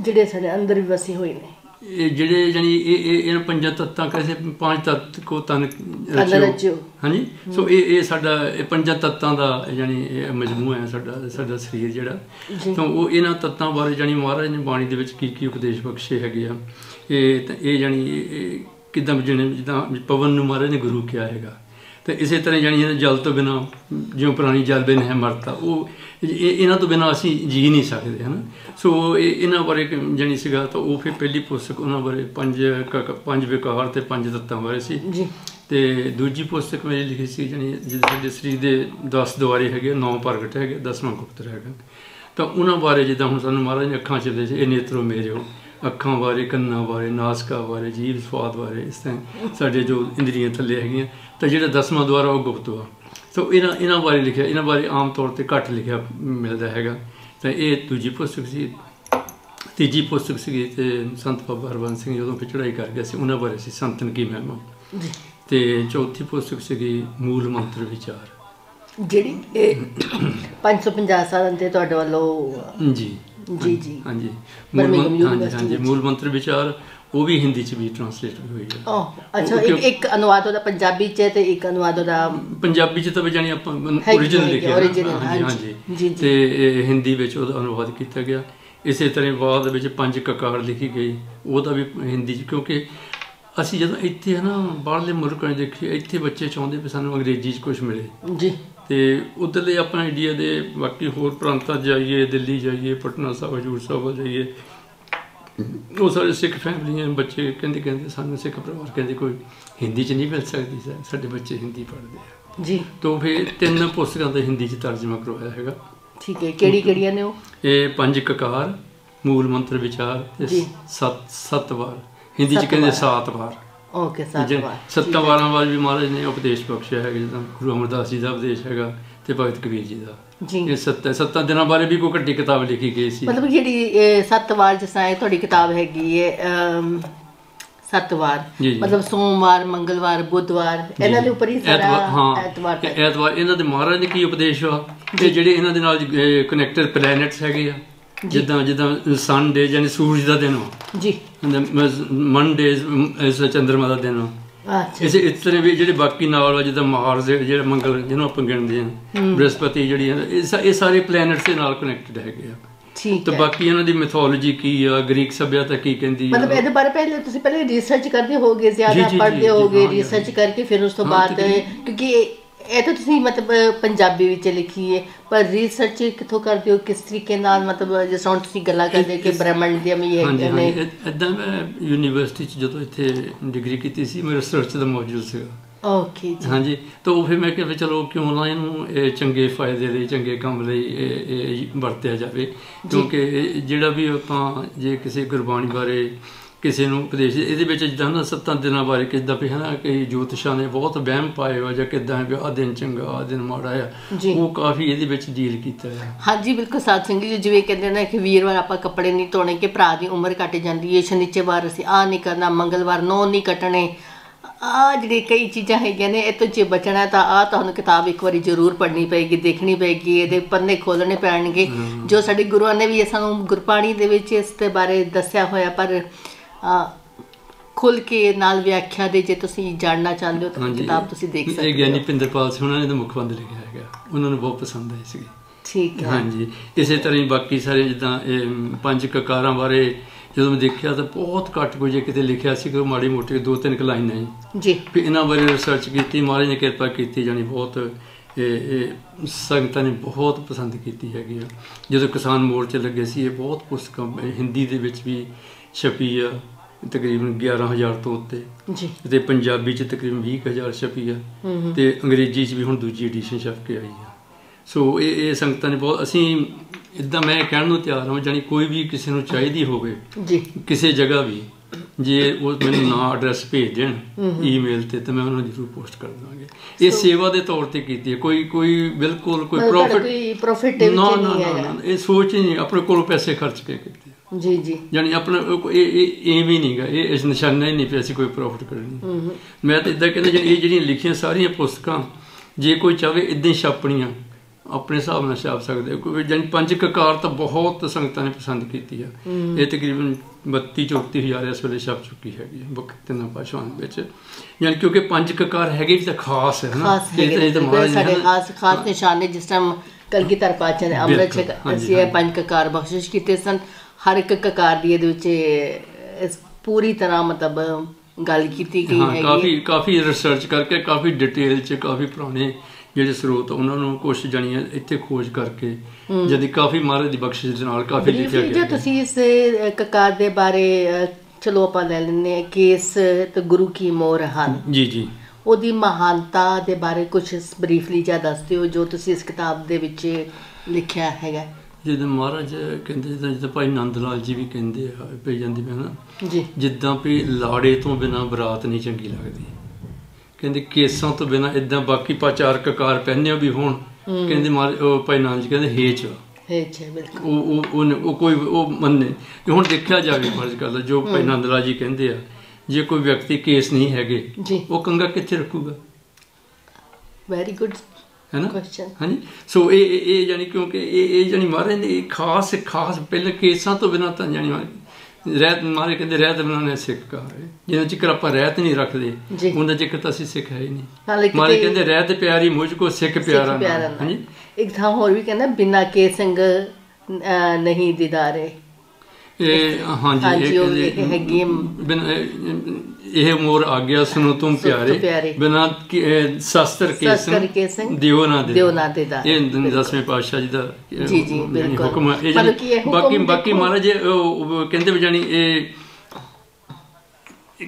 ਜਿਹੜੇ ਸਾਡੇ ਅੰਦਰ ਵੀ ਵਸੇ ਹੋਏ ਨੇ। ਇਹ ਜਿਹੜੇ ਜਾਨੀ ਇਹ ਇਹ ਇਹਨਾਂ ਪੰਜਾਂ ਤੱਤਾਂ ਕੈਸੇ ਪੰਜ ਤੱਤ ਕੋ ਤਨ ਰਚਿਓ। ਹਾਂਜੀ? ਸੋ ਇਹ ਇਹ ਸਾਡਾ ਇਹ ਪੰਜਾਂ ਤੱਤਾਂ ਦਾ ਜਾਨੀ ਇਹ ਮਜਮੂਆ ਹੈ ਸਾਡਾ ਸਾਡਾ ਸਰੀਰ ਜਿਹੜਾ। ਤਾਂ ਉਹ ਇਹਨਾਂ ਤੱਤਾਂ ਬਾਰੇ ਜਾਨੀ ਮਹਾਰਾਜ ਨੇ ਬਾਣੀ ਦੇ ਵਿੱਚ ਕੀ ਕੀ ਉਪਦੇਸ਼ ਬਖਸ਼ੇ ਹੈਗੇ ਆ। ਇਹ ਤਾਂ ਇਹ ਜਾਨੀ ਕਿਦਾਂ ਜਿਵੇਂ ਜਿੱਦਾਂ ਪਵਨ ਨੂੰ ਮਹਾਰਾਜ ਨੇ ਗੁਰੂ ਕਿਹਾ ਹੈਗਾ। ਤੇ ਇਸੇ ਤਰ੍ਹਾਂ ਇਹਨਾਂ ਜਲ ਤੋਂ ਬਿਨਾ ਜਿਉਂ ਪੁਰਾਣੀ ਜਲ ਬਿਨ ਹੈ ਮਰਤਾ ਉਹ ਇਹ- ਇਹਨਾਂ ਤੋਂ ਬਿਨਾ ਅਸੀਂ ਜੀ ਨਹੀਂ ਸਕਦੇ ਹਨਾ? ਸੋ ਇਹ ਇਹਨਾਂ ਬਾਰੇ ਜਾਣੀ ਸੀਗਾ ਤਾਂ ਉਹ ਫਿਰ ਪਹਿਲੀ ਪੁਸਤਕ ਉਹਨਾਂ ਬਾਰੇ ਪੰਜ ਕ- ਪੰਜ ਵਿਕਾਰ ਤੇ ਪੰਜ ਤੱਤਾਂ ਬਾਰੇ ਸੀ। ਜੀ। ਤੇ ਦੂਜੀ ਪੁਸਤਕ ਮੇਰੀ ਲਿਖੀ ਸੀ ਜਾਣੀ ਜਿਹਦੇ ਸ੍ਰੀ ਦੇ 10 ਦੁਆਰੇ ਹੈਗੇ ਨੌ ਪ੍ਰਗਟ ਹੈਗੇ ਦਸਵਾਂ ਗੁਪਤ ਹੈਗਾ। ਤਾਂ ਉਹਨਾਂ ਬਾਰੇ ਜਿੱਦਾਂ ਹੁਣ ਸਾਨੂੰ ਮਹਾਰਾਜ ਨੇ ਅੱਖਾਂ ਚੱਲੇ ਸੀ ਇਹ ਨੇਤਰੋ ਮੇਰਿਓ ਅੱਖਾਂ ਬਾਰੇ ਕੰਨਾਂ ਬਾਰੇ ਨਾਸਕਾ ਬਾਰੇ ਜੀਭ ਸਵਾਦ ਬਾਰੇ ਇਸ ਤਰ੍ਹਾਂ ਸਾਡੇ ਜੋ ਇੰਦਰੀਆਂ ਥੱਲੇ ਹੈਗੀਆਂ ਤਾਂ ਜਿਹੜਾ ਦਸਵਾਂ ਦੁਆਰਾ ਉਹ ਗੁਪਤ ਵਾ। ਸੋ ਇਹਨਾਂ ਇਹਨਾਂ ਬਾਰੇ ਲਿਖਿਆ ਇਹਨਾਂ ਬਾਰੇ ਆਮ ਤੌਰ ਤੇ ਘੱਟ ਲਿਖਿਆ ਮਿਲਦਾ ਹੈਗਾ। ਤਾਂ ਇਹ ਦੂਜੀ ਪੁਸਤਕ ਸੀ ਤੀਜੀ ਪੁਸਤਕ ਸੀਗੀ ਤੇ ਸੰਤ ਬਾਬਾ ਹਰਬੰਸ ਸਿੰਘ ਜਦੋਂ ਚੜ੍ਹਾਈ ਕਰ ਗਿਆ ਸੀ ਉਹਨਾਂ ਬਾਰੇ ਸੀ ਸੰਤਨ ਕੀ ਮਹਿਮਾ ਜੀ ਤੇ ਚੌਥੀ ਪੁਸਤਕ ਸੀਗੀ ਮੂਲ ਮੰਤਰ ਵਿਚਾਰ ਜਿਹੜੀ ਇਹ 550 ਸਾਲਾਂ ਤੇ ਤੁਹਾਡੇ ਵੱਲੋਂ ਜੀ ਜੀ ਜੀ ਹਾਂਜੀ। ਮੂਲ ਮੰਤਰ ਵਿਚਾਰ ਉਹ ਵੀ ਹਿੰਦੀ ਚ ਵੀ ਟ੍ਰਾਂਸਲੇਟ ਹੋਈ ਹੈ ਉਹ ਅੱਛਾ ਇੱਕ ਇੱਕ ਅਨੁਵਾਦ ਉਹਦਾ ਪੰਜਾਬੀ ਚ ਤੇ ਇੱਕ ਅਨੁਵਾਦ ਉਹਦਾ ਪੰਜਾਬੀ ਚ ਤਾਂ ਵੀ ਜਾਣੀ ਆਪਾਂ origignal ਲਿਖਿਆ ਹਾਂਜੀ ਹਾਂਜੀ। ਤੇ ਹਿੰਦੀ ਵਿੱਚ ਉਹਦਾ ਅਨੁਵਾਦ ਕੀਤਾ ਗਿਆ। ਇਸੇ ਤਰ੍ਹਾਂ ਬਾਅਦ ਵਿੱਚ ਪੰਜ ਕਕਾਰ ਲਿਖੀ ਗਈ। ਉਹਦਾ ਵੀ ਹਿੰਦੀ ਚ ਕਿਉਂਕਿ ਅਸੀਂ ਜਦੋਂ ਇੱਥੇ ਹੈ ਨਾ ਬਾਹਰਲੇ ਮੁਲਕਾਂ 'ਚ ਦੇਖੀਏ ਇੱਥੇ ਬੱਚੇ ਚਾਹੁੰਦੇ ਵੀ ਸਾਨੂੰ ਅੰਗਰੇਜ਼ੀ 'ਚ ਕੁਝ ਮਿਲੇ। ਜੀ। ਤੇ ਉਧਰਲੇ ਆਪਣਾ ਇੰਡੀਆ ਦੇ ਬਾਕੀ ਹੋਰ ਪ੍ਰਾਂਤਾਂ ਜਾਈਏ ਦਿੱਲੀ ਜਾਈਏ ਪਟਨਾ ਸਾਹਿਬ ਹਜੂਰ ਸਾਹਿਬ ਜਾਈਏ ਉਹ ਸਾਰੇ ਸਿੱਖ ਫੈਮਲੀਆਂ ਬੱਚੇ ਕਹਿੰਦੇ ਕਹਿੰਦੇ ਸਾਨੂੰ ਸਿੱਖ ਪਰਿਵਾਰ ਕਹਿੰਦੇ ਕੋਈ ਹਿੰਦੀ 'ਚ ਨਹੀਂ ਮਿਲ ਸਕਦੀ ਸਾਡੇ ਬੱਚੇ ਹਿੰਦੀ ਪੜ੍ਹਦੇ ਆ। ਜੀ। ਤੋਂ ਫਿਰ ਤਿੰਨ ਪੁਸਤਕਾਂ ਦਾ ਹਿੰਦੀ 'ਚ ਤਰਜਮਾ ਕਰਵਾਇਆ ਹੈਗਾ। ਠੀਕ ਹੈ ਕਿਹੜੀ ਕਿਹੜੀਆਂ ਨੇ ਉਹ? ਇਹ ਪੰਜ ਕਕਾਰ ਮੂਲ ਮੰਤਰ ਵਿਚਾਰ। ਸੱਤ ਸੱਤ ਵਾਰ। ਹਿੰਦੀ 'ਚ ਸੱਤ ਕਹਿੰਦੇ ਵਾਰ। ਸੱਤ ਵਾਰ। ਓਕੇ ਜੇ ਵਾਰ। ਸੱਤਾਂ ਵਾਰਾਂ ਬਾਅਦ ਵੀ ਮਹਾਰਾਜ ਨੇ ਉਪਦੇਸ਼ ਬਖਸ਼ਿਆ ਹੈਗਾ ਜਿੱਦਾਂ ਗੁਰੂ ਅਮਰਦਾਸ ਜੀ ਦਾ ਉਪਦੇਸ਼ ਹੈਗਾ ਤੇ ਭਗਤ ਕਬੀਰ ਜੀ ਦਾ। ਜੀ। ਇਹ ਸੱਤ ਸੱਤਾਂ ਦਿਨਾਂ ਬਾਰੇ ਵੀ ਕੋਈ ਵੱਡੀ ਕਿਤਾਬ ਲਿਖੀ ਗਈ ਸੀ। ਮਤਲਬ ਜਿਹੜੀ ਸੱਤ ਵਾਰ ਜਿਸ ਇਹ ਤੁਹਾਡੀ ਕਿਤਾਬ ਹੈਗੀ ਹੈ ਸੱਤ ਵਾਰ। ਮਤਲਬ ਸੋਮਵਾਰ ਮੰਗਲਵਾਰ ਬੁੱਧਵਾਰ ਇਹਨਾਂ ਦੇ ਉੱਪਰ ਹੀ ਸਾਰਾ ਐਤਵਾਰ ਹਾਂ। ਐਤਵਾਰ ਇਹਨਾਂ ਦੇ ਮਹਾਰਾਜ ਨੇ ਕੀ ਉਪਦੇਸ਼ ਆ? ਤੇ ਜਿਹੜੇ ਇਹਨਾਂ ਦੇ ਨਾਲ ਕਨੈਕਟਡ ਪਲੈਨਟਸ ਹੈਗੇ ਆ। ਜਿੱਦਾਂ ਜਿੱਦਾਂ ਸਨ ਡੇ ਯਾਨੀ ਸੂਰਜ ਦਾ ਦਿਨ ਆ। ਜੀ। ਮੰਡੇ ਇਸ ਚੰਦਰਮਾ ਦਾ ਦਿਨ ਅੱਛਾ ਇਸੇ ਇਸ ਤਰ੍ਹਾਂ ਵੀ ਜਿਹੜੇ ਬਾਕੀ ਨਾਲ ਵਾ ਜਿੱਦਾਂ ਮਾਰਸ ਜਿਹੜਾ ਮੰਗਲ ਜਿਹਨੂੰ ਆਪਾਂ ਗਿਣਦੇ ਆ ਬ੍ਰਹਸਪਤੀ ਜਿਹੜੀ ਆ ਇਹ ਸਾਰੇ ਪਲੈਨਟਸ ਦੇ ਨਾਲ ਕਨੈਕਟਡ ਹੈਗੇ ਆ। ਠੀਕ ਤੇ ਹੈ। ਬਾਕੀ ਇਹਨਾਂ ਦੀ ਮਿਥੋਲੋਜੀ ਕੀ ਆ ਗ੍ਰੀਕ ਸਭਿਅਤਾ ਕੀ ਕਹਿੰਦੀ ਆ? ਮਤਲਬ ਇਹਦੇ ਬਾਰੇ ਪਹਿਲੇ ਤੁਸੀਂ ਪਹਿਲੇ ਰਿਸਰਚ ਕਰਦੇ ਹੋਗੇ ਜ਼ਿਆਦਾ ਪੜ੍ਹਦੇ ਹੋਗੇ ਹਾਂ, ਰਿਸਰਚ ਕਰਕੇ ਫਿਰ ਉਸ ਤੋਂ ਹਾਂ, ਬਾਅਦ ਕਿਉਂਕਿ ਇਹ ਤਾਂ ਤੁਸੀਂ ਮਤਲਬ ਪੰਜਾਬੀ ਵਿੱਚ ਲਿਖੀ ਹੈ ਪਰ ਰਿਸਰਚ ਕਿੱਥੋਂ ਕਰਦੇ ਹੋ? ਕਿਸ ਤਰੀਕੇ ਨਾਲ ਮਤਲਬ ਜਿਸ ਤਰ੍ਹਾਂ ਤੁਸੀਂ ਗੱਲਾਂ ਕਰਦੇ ਕਿ ਬ੍ਰਹਮੰਡ ਦੇ ਹਾਂਜੀ ਹੈਗੇ ਨੇ। ਇਦਾਂ ਮੈਂ ਯੂਨੀਵਰਸਿਟੀ ਚ ਜਦੋਂ ਇੱਥੇ ਡਿਗਰੀ ਕੀਤੀ ਸੀ ਮੈਂ ਰਿਸਰਚ ਦਾ ਮੌਜੂਦ ਸੀਗਾ। ਓਕੇ ਜੀ। ਹਾਂਜੀ ਤਾਂ ਉਹ ਫਿਰ ਮੈਂ ਕਿਹਾ ਚਲੋ ਕਿਉਂ ਨਾ ਇਹਨੂੰ ਇਹ ਚੰਗੇ ਫਾਇਦੇ ਲਈ ਚੰਗੇ ਕੰਮ ਲਈ ਵਰਤਿਆ ਜਾਵੇ। ਕਿਉਂਕਿ ਜਿਹੜਾ ਵੀ ਆਪਾਂ ਜੇ ਕਿਸੇ ਗੁਰਬਾਣੀ ਬਾਰੇ ਕਿਸੇ ਨੂੰ ਉਪਦੇਸ਼ ਇਹਦੇ ਵਿੱਚ ਜਿੱਦਾਂ ਨਾ ਸੱਤਾਂ ਦਿਨਾਂ ਬਾਰੇ ਕਿਦਾਂ ਵੀ ਹਨਾ ਕਿ ਜੋਤਿਸ਼ਾਂ ਨੇ ਬਹੁਤ ਵਹਿਮ ਪਾਏ ਹੋ ਜਾਂ ਕਿਦਾਂ ਵੀ ਆਹ ਦਿਨ ਚੰਗਾ ਆਹ ਦਿਨ ਮਾੜਾ। ਆ। ਉਹ ਕਾਫੀ ਇਹਦੇ ਵਿੱਚ ਡੀਲ ਕੀਤਾ ਹੈ ਹਾਂਜੀ ਬਿਲਕੁਲ ਸਾਧ ਸਿੰਘ ਜੀ ਜਿਵੇਂ ਕਹਿੰਦੇ ਨੇ ਕਿ ਵੀਰਵਾਰ ਆਪਾਂ ਕੱਪੜੇ ਨਹੀਂ ਧੋਣੇ ਕਿ ਭਰਾ ਦੀ ਉਮਰ ਘਟ ਜਾਂਦੀ ਹੈ ਸ਼ਨੀਚਰਵਾਰ ਅਸੀਂ ਆ ਨਹੀਂ ਕਰਨਾ ਮੰਗਲਵਾਰ ਨੋ ਨਹੀਂ ਕੱਟਣੇ। ਆ ਜਿਹੜੀ ਕਈ ਚੀਜ਼ਾਂ ਹੈਗੀਆਂ ਨੇ ਇਹ ਤੋਂ ਜੇ ਬਚਣਾ ਤਾਂ ਆ ਤੁਹਾਨੂੰ ਕਿਤਾਬ ਇੱਕ ਵਾਰੀ ਜ਼ਰੂਰ ਪੜ੍ਹਨੀ ਪਏਗੀ ਦੇਖਣੀ ਪਏਗੀ ਇਹਦੇ ਪੰਨੇ ਖੋਲਣੇ ਪੈਣਗੇ। ਜੋ ਸਾਡੇ ਗੁਰੂਆਂ ਨੇ ਵੀ ਸਾਨੂੰ ਗੁਰਬਾਣੀ ਦੇ ਵਿੱਚ ਇਸ ਦੇ ਬਾਰੇ ਦੱਸਿਆ ਹੋਇਆ ਪਰ ਆ ਖੁੱਲ ਕੇ ਨਾਲ ਵਿਆਖਿਆ ਦੇ ਜੇ ਤੁਸੀਂ ਜਾਣਨਾ ਚਾਹੁੰਦੇ ਹੋ ਤਾਂ ਕਿਤਾਬ ਤੁਸੀਂ ਦੇਖ ਇਹ ਸਕਦੇ ਗਿਆਨੀ ਹੋ। ਪਿੰਦਰਪਾਲ ਸਿੰਘ ਉਹਨਾਂ ਨੇ ਤਾਂ ਮੁਖਬੰਦ ਲਿਖਿਆ ਹੈਗਾ। ਉਹਨਾਂ ਨੂੰ ਬਹੁਤ ਪਸੰਦ ਆਈ ਸੀਗੀ। ਠੀਕ ਹੈ। ਹਾਂਜੀ। ਇਸੇ ਤਰ੍ਹਾਂ ਹੀ ਬਾਕੀ ਸਾਰੇ ਜਿੱਦਾਂ ਇਹ ਪੰਜ ਕਕਾਰਾਂ ਬਾਰੇ ਜਦੋਂ ਮੈਂ ਦੇਖਿਆ ਤਾਂ ਬਹੁਤ ਘੱਟ ਕੋਈ ਜੇ ਕਿਤੇ ਲਿਖਿਆ ਸੀ ਕਿ ਮਾੜੀ ਮੋਟੀ ਦੋ ਤਿੰਨ ਕੁ ਲਾਈਨਾਂ ਹੀ। ਜੀ। ਵੀ ਇਹਨਾਂ ਬਾਰੇ ਰਿਸਰਚ ਕੀਤੀ ਮਹਾਰਾਜ ਨੇ ਕਿਰਪਾ ਕੀਤੀ ਜਾਣੀ ਬਹੁਤ ਇਹ ਇਹ ਸੰਗਤਾਂ ਨੇ ਬਹੁਤ ਪਸੰਦ ਕੀਤੀ ਹੈਗੀ ਆ। ਜਦੋਂ ਕਿਸਾਨ ਮੋਰਚੇ ਲੱਗੇ ਸੀ ਇਹ ਬਹੁਤ ਪੁਸਤਕਾਂ ਇਹ ਹਿੰਦੀ ਦੇ ਵਿੱਚ ਵੀ ਛਪੀ ਆ। ਤਕਰੀਬਨ 11000 ਤੋਂ ਉੱਤੇ। ਜੀ। ਤੇ ਪੰਜਾਬੀ ਚ ਤਕਰੀਬਨ 20000 ਛਪੀ ਆ। ਹੂੰ ਹੂੰ। ਤੇ ਅੰਗਰੇਜ਼ੀ ਚ ਵੀ ਹੁਣ ਦੂਜੀ ਐਡੀਸ਼ਨ ਛਪ ਕੇ ਆਈ ਆ। ਸੋ ਇਹ ਇਹ ਸੰਗਤਾਂ ਨੇ ਬਹੁਤ ਅਸੀਂ ਇਦਾਂ ਮੈਂ ਕਹਿਣ ਨੂੰ ਤਿਆਰ ਹਾਂ ਜਾਨੀ ਕੋਈ ਵੀ ਕਿਸੇ ਨੂੰ ਚਾਹੀਦੀ ਹੋਵੇ ਜੀ। ਕਿਸੇ ਜਗ੍ਹਾ ਵੀ ਜੇ ਉਹ ਮੈਨੂੰ ਨਾਂ ਐਡਰੈਸ ਭੇਜ ਦੇਣ ਈਮੇਲ ਤੇ ਤਾਂ ਮੈਂ ਉਹਨਾਂ ਨੂੰ ਜ਼ਰੂਰ ਪੋਸਟ ਕਰ ਦਵਾਂਗੇ ਇਹ ਸੇਵਾ ਦੇ ਤੌਰ ਤੇ ਕੀਤੀ ਹੈ। ਕੋਈ ਕੋਈ ਬਿਲਕੁਲ ਕੋਈ ਪ੍ਰੋਫਿਟ ਕੋਈ ਨਹੀਂ। ਨਾ ਇਹ ਸੋਚ ਹੀ ਨਹੀਂ ਆਪਣੇ ਕੋਲੋਂ ਪੈਸੇ ਖਰਚ ਕੇ ਕੀਤੀ। ਜੀ ਜੀ। ਯਾਨੀ ਆਪਣਾ ਇਹ ਇਹ ਇਹ ਵੀ ਨਹੀਂਗਾ ਇਹ ਇਸ ਨਿਸ਼ਾਨਾ ਹੀ ਨਹੀਂ ਪਿਆ ਅਸੀਂ ਕੋਈ ਪ੍ਰੋਫਿਟ ਕਰਨੀ। ਮੈਂ ਤਾਂ ਇਦਾਂ ਕਹਿੰਦਾ ਜੀ ਇਹ ਜਿਹੜੀਆਂ ਲਿਖੀਆਂ ਸਾਰੀਆਂ ਪੁਸਤਕਾਂ ਜੇ ਕੋਈ ਚਾਹੇ ਇਦਾਂ ਛਾਪਣੀਆਂ ਆਪਣੇ ਹਿਸਾਬ ਨਾਲ ਛਾਪ ਸਕਦੇ। ਕੋਈ ਜਾਨੀ ਪੰਜ ਕਕਾਰ ਤਾਂ ਬਹੁਤ ਸੰਗਤਾਂ ਨੇ ਪਸੰਦ ਕੀਤੀ ਆ। ਇਹ ਤਕਰੀਬਨ 32 34 ਹਜ਼ਾਰ ਇਸ ਵੇਲੇ ਛਪ ਚੁੱਕੀ ਹੈਗੀ ਹੈ ਬੁੱਕ ਤਿੰਨਾਂ ਭਾਸ਼ਾਵਾਂ ਵਿੱਚ। ਯਾਨੀ ਕਿਉਂਕਿ ਪੰਜ ਕਕਾਰ ਹੈਗੇ ਵੀ ਤਾਂ ਖਾਸ ਹੈ ਨਾ। ਇਹ ਤਾਂ- ਨੇ, ਨੇ ਸਾਡੇ ਨਾ- ਖਾਸ ਖਾਸ ਨਿਸ਼ਾਨੇ ਜਿਸ ਟਾਈਮ ਕਲਗੀਧਰ ਪਾਤਸ਼ਾਹ ਨੇ ਅੰਮ੍ਰਿਤ ਛਕ ਅਸੀਂ ਇਹ। ਪੰਜ ਕਕਾਰ ਬਖਸ਼ਿਸ਼ ਕੀਤੇ ਸਨ। ਹਰ ਇੱਕ ਕਕਾਰ ਦੀ ਇਹਦੇ ਵਿੱਚ ਇਸ ਪੂਰੀ ਤਰ੍ਹਾਂ ਮਤਲਬ ਗੱਲ ਕੀਤੀ ਗਈ ਹਾਂ ਕਾਫੀ ਕਾਫੀ ਰਿਸਰਚ ਕਰਕੇ ਕਾਫੀ ਡਿਟੇਲ ਚ ਕਾਫੀ ਪੁਰਾਣੇ ਜਿਹੜੇ ਸਰੋਤ ਉਹਨਾਂ ਨੂੰ ਕੁਝ ਜਾਣੀਆਂ ਇੱਥੇ ਖੋਜ ਕਰਕੇ ਜਦੀ ਕਾਫੀ ਮਹਾਰਾਜ ਦੀ ਬਖਸ਼ਿਸ਼ ਦੇ ਨਾਲ ਕਾਫੀ ਲਿਖਿਆ ਜੇ ਗਿਆ ਹੈ। ਤੁਸੀਂ ਇਸ ਕਕਾਰ ਦੇ ਬਾਰੇ ਚਲੋ ਆਪਾਂ ਲੈ ਲੈਂਦੇ ਹਾਂ ਕੇਸ ਤੇ ਗੁਰੂ ਕੀ ਮੋਹਰ ਹਨ। ਜੀ ਜੀ। ਉਹਦੀ ਮਹਾਨਤਾ ਦੇ ਬਾਰੇ ਕੁਝ ਬਰੀਫਲੀ ਜਿਹਾ ਦੱਸ ਦਿਓ ਜੋ ਤੁਸੀਂ ਇਸ ਕਿਤਾਬ ਦੇ ਵਿੱਚ ਲਿਖਿਆ ਹੈਗਾ। ਜਦੋਂ ਮਹਾਰਾਜ ਕਹਿੰਦੇ ਜਿੱਦਾਂ ਭਾਈ ਨੰਦ ਲਾਲ ਜੀ ਵੀ ਕਹਿੰਦੇ ਆ ਪਈ ਜਾਂਦੀ ਮੈਂ ਨਾ ਜੀ। ਜਿੱਦਾਂ ਵੀ ਲਾੜੇ ਤੋਂ ਬਿਨਾ ਬਰਾਤ ਨਹੀਂ ਚੰਗੀ ਲੱਗਦੀ। ਕਹਿੰਦੇ ਕੇਸਾਂ ਤੋਂ ਬਿਨਾ ਇਦਾਂ ਬਾਕੀ ਪਾਚਾਰ ਕਕਾਰ ਪਹਿਨਿਆ ਵੀ ਹੋਣ। ਕਹਿੰਦੇ ਉਹ ਭਾਈ ਨਾਨਕ ਜੀ ਕਹਿੰਦੇ ਹੇਚ ਆ। ਹੈ ਜੀ ਬਿਲਕੁਲ। ਉਹ ਉਹ ਉਹ ਕੋਈ ਉਹ ਮੰਨੇ। ਕਿ ਹੁਣ ਦੇਖਿਆ ਜਾਵੇ ਫਰਜ਼ ਕਰ ਜੋ ਭਾਈ ਨੰਦ ਲਾਲ ਜੀ ਕਹਿੰਦੇ ਆ ਜੇ ਕੋਈ ਵਿਅਕਤੀ ਕੇਸ ਨਹੀਂ ਹੈਗੇ ਉਹ ਕੰਗਾ ਕਿੱਥੇ ਰੱਖੂਗਾ? ਵੈਰੀ ਗੁੱਡ ਹੈ ਨਾ? ਕੁਐਸਚਨ ਹਾਂਜੀ? ਸੋ ਇਹ ਇਹ- ਜਾਨੀ ਕਿਉਂਕਿ ਇਹ ਇਹ ਜਾਨੀ ਮਹਾਰਾਜ ਨੇ ਖਾਸ ਖਾਸ ਪਹਿਲੇ ਕੇਸਾਂ ਤੋਂ ਬਿਨਾਂ ਤਾਂ ਜਾਨੀ ਰਹਿਤ ਮਾਰੇ ਕਹਿੰਦੇ ਰਹਿਤ ਨੇ ਸਿੱਖ ਕਹਾ ਹੈ। ਜਿੰਨਾ ਚਿਕਰ ਆਪਾਂ ਰਹਿਤ ਨਹੀਂ ਰੱਖਦੇ। ਉਹਨਾਂ ਚਿਕਰ ਤਾਂ ਅਸੀਂ ਸਿੱਖ ਹੈ ਹੀ ਨਹੀਂ। ਮਾਰੇ ਕਹਿੰਦੇ ਰਹਿਤ ਪਿਆਰੀ ਮੁਝ ਕੋ ਸਿੱਖ ਪਿਆਰਾ। ਹਾਂਜੀ? ਇੱਕ ਥਾਂ ਹੋਰ ਵੀ ਕਹਿੰਦਾ ਬਿਨਾ ਕੇ ਸੰਗ ਨਹੀਂ ਦੀਦਾਰੇ। ਇਹ ਹਾਂਜੀ ਇਹ ਹੈਗੀ ਇਹ- ਮੋਰ ਆ ਗਿਆ ਸੁਨੋ ਤੁਮ ਪਿਆਰੇ। ਬਿਨਾ ਸ਼ਸਤਰ ਕੇ ਸ਼ਸਤਰ ਕੇ ਸੰਗ ਸੰਗ ਦਿਓ ਨਾ ਦੇ ਦਿਓ ਨਾ ਦੇਦਾ। ਇਹ ਦਸਵੇਂ ਪਾਤਸ਼ਾਹ ਜੀ ਦਾ ਜੀ, ਜੀ, ਬਿਲਕੁਲ। ਹੁਕਮ ਹੈ। ਬਾਕੀ ਬਾਕੀ। ਮਹਾਰਾਜ ਕਹਿੰਦੇ ਵੀ ਜਾਨੀ ਇਹ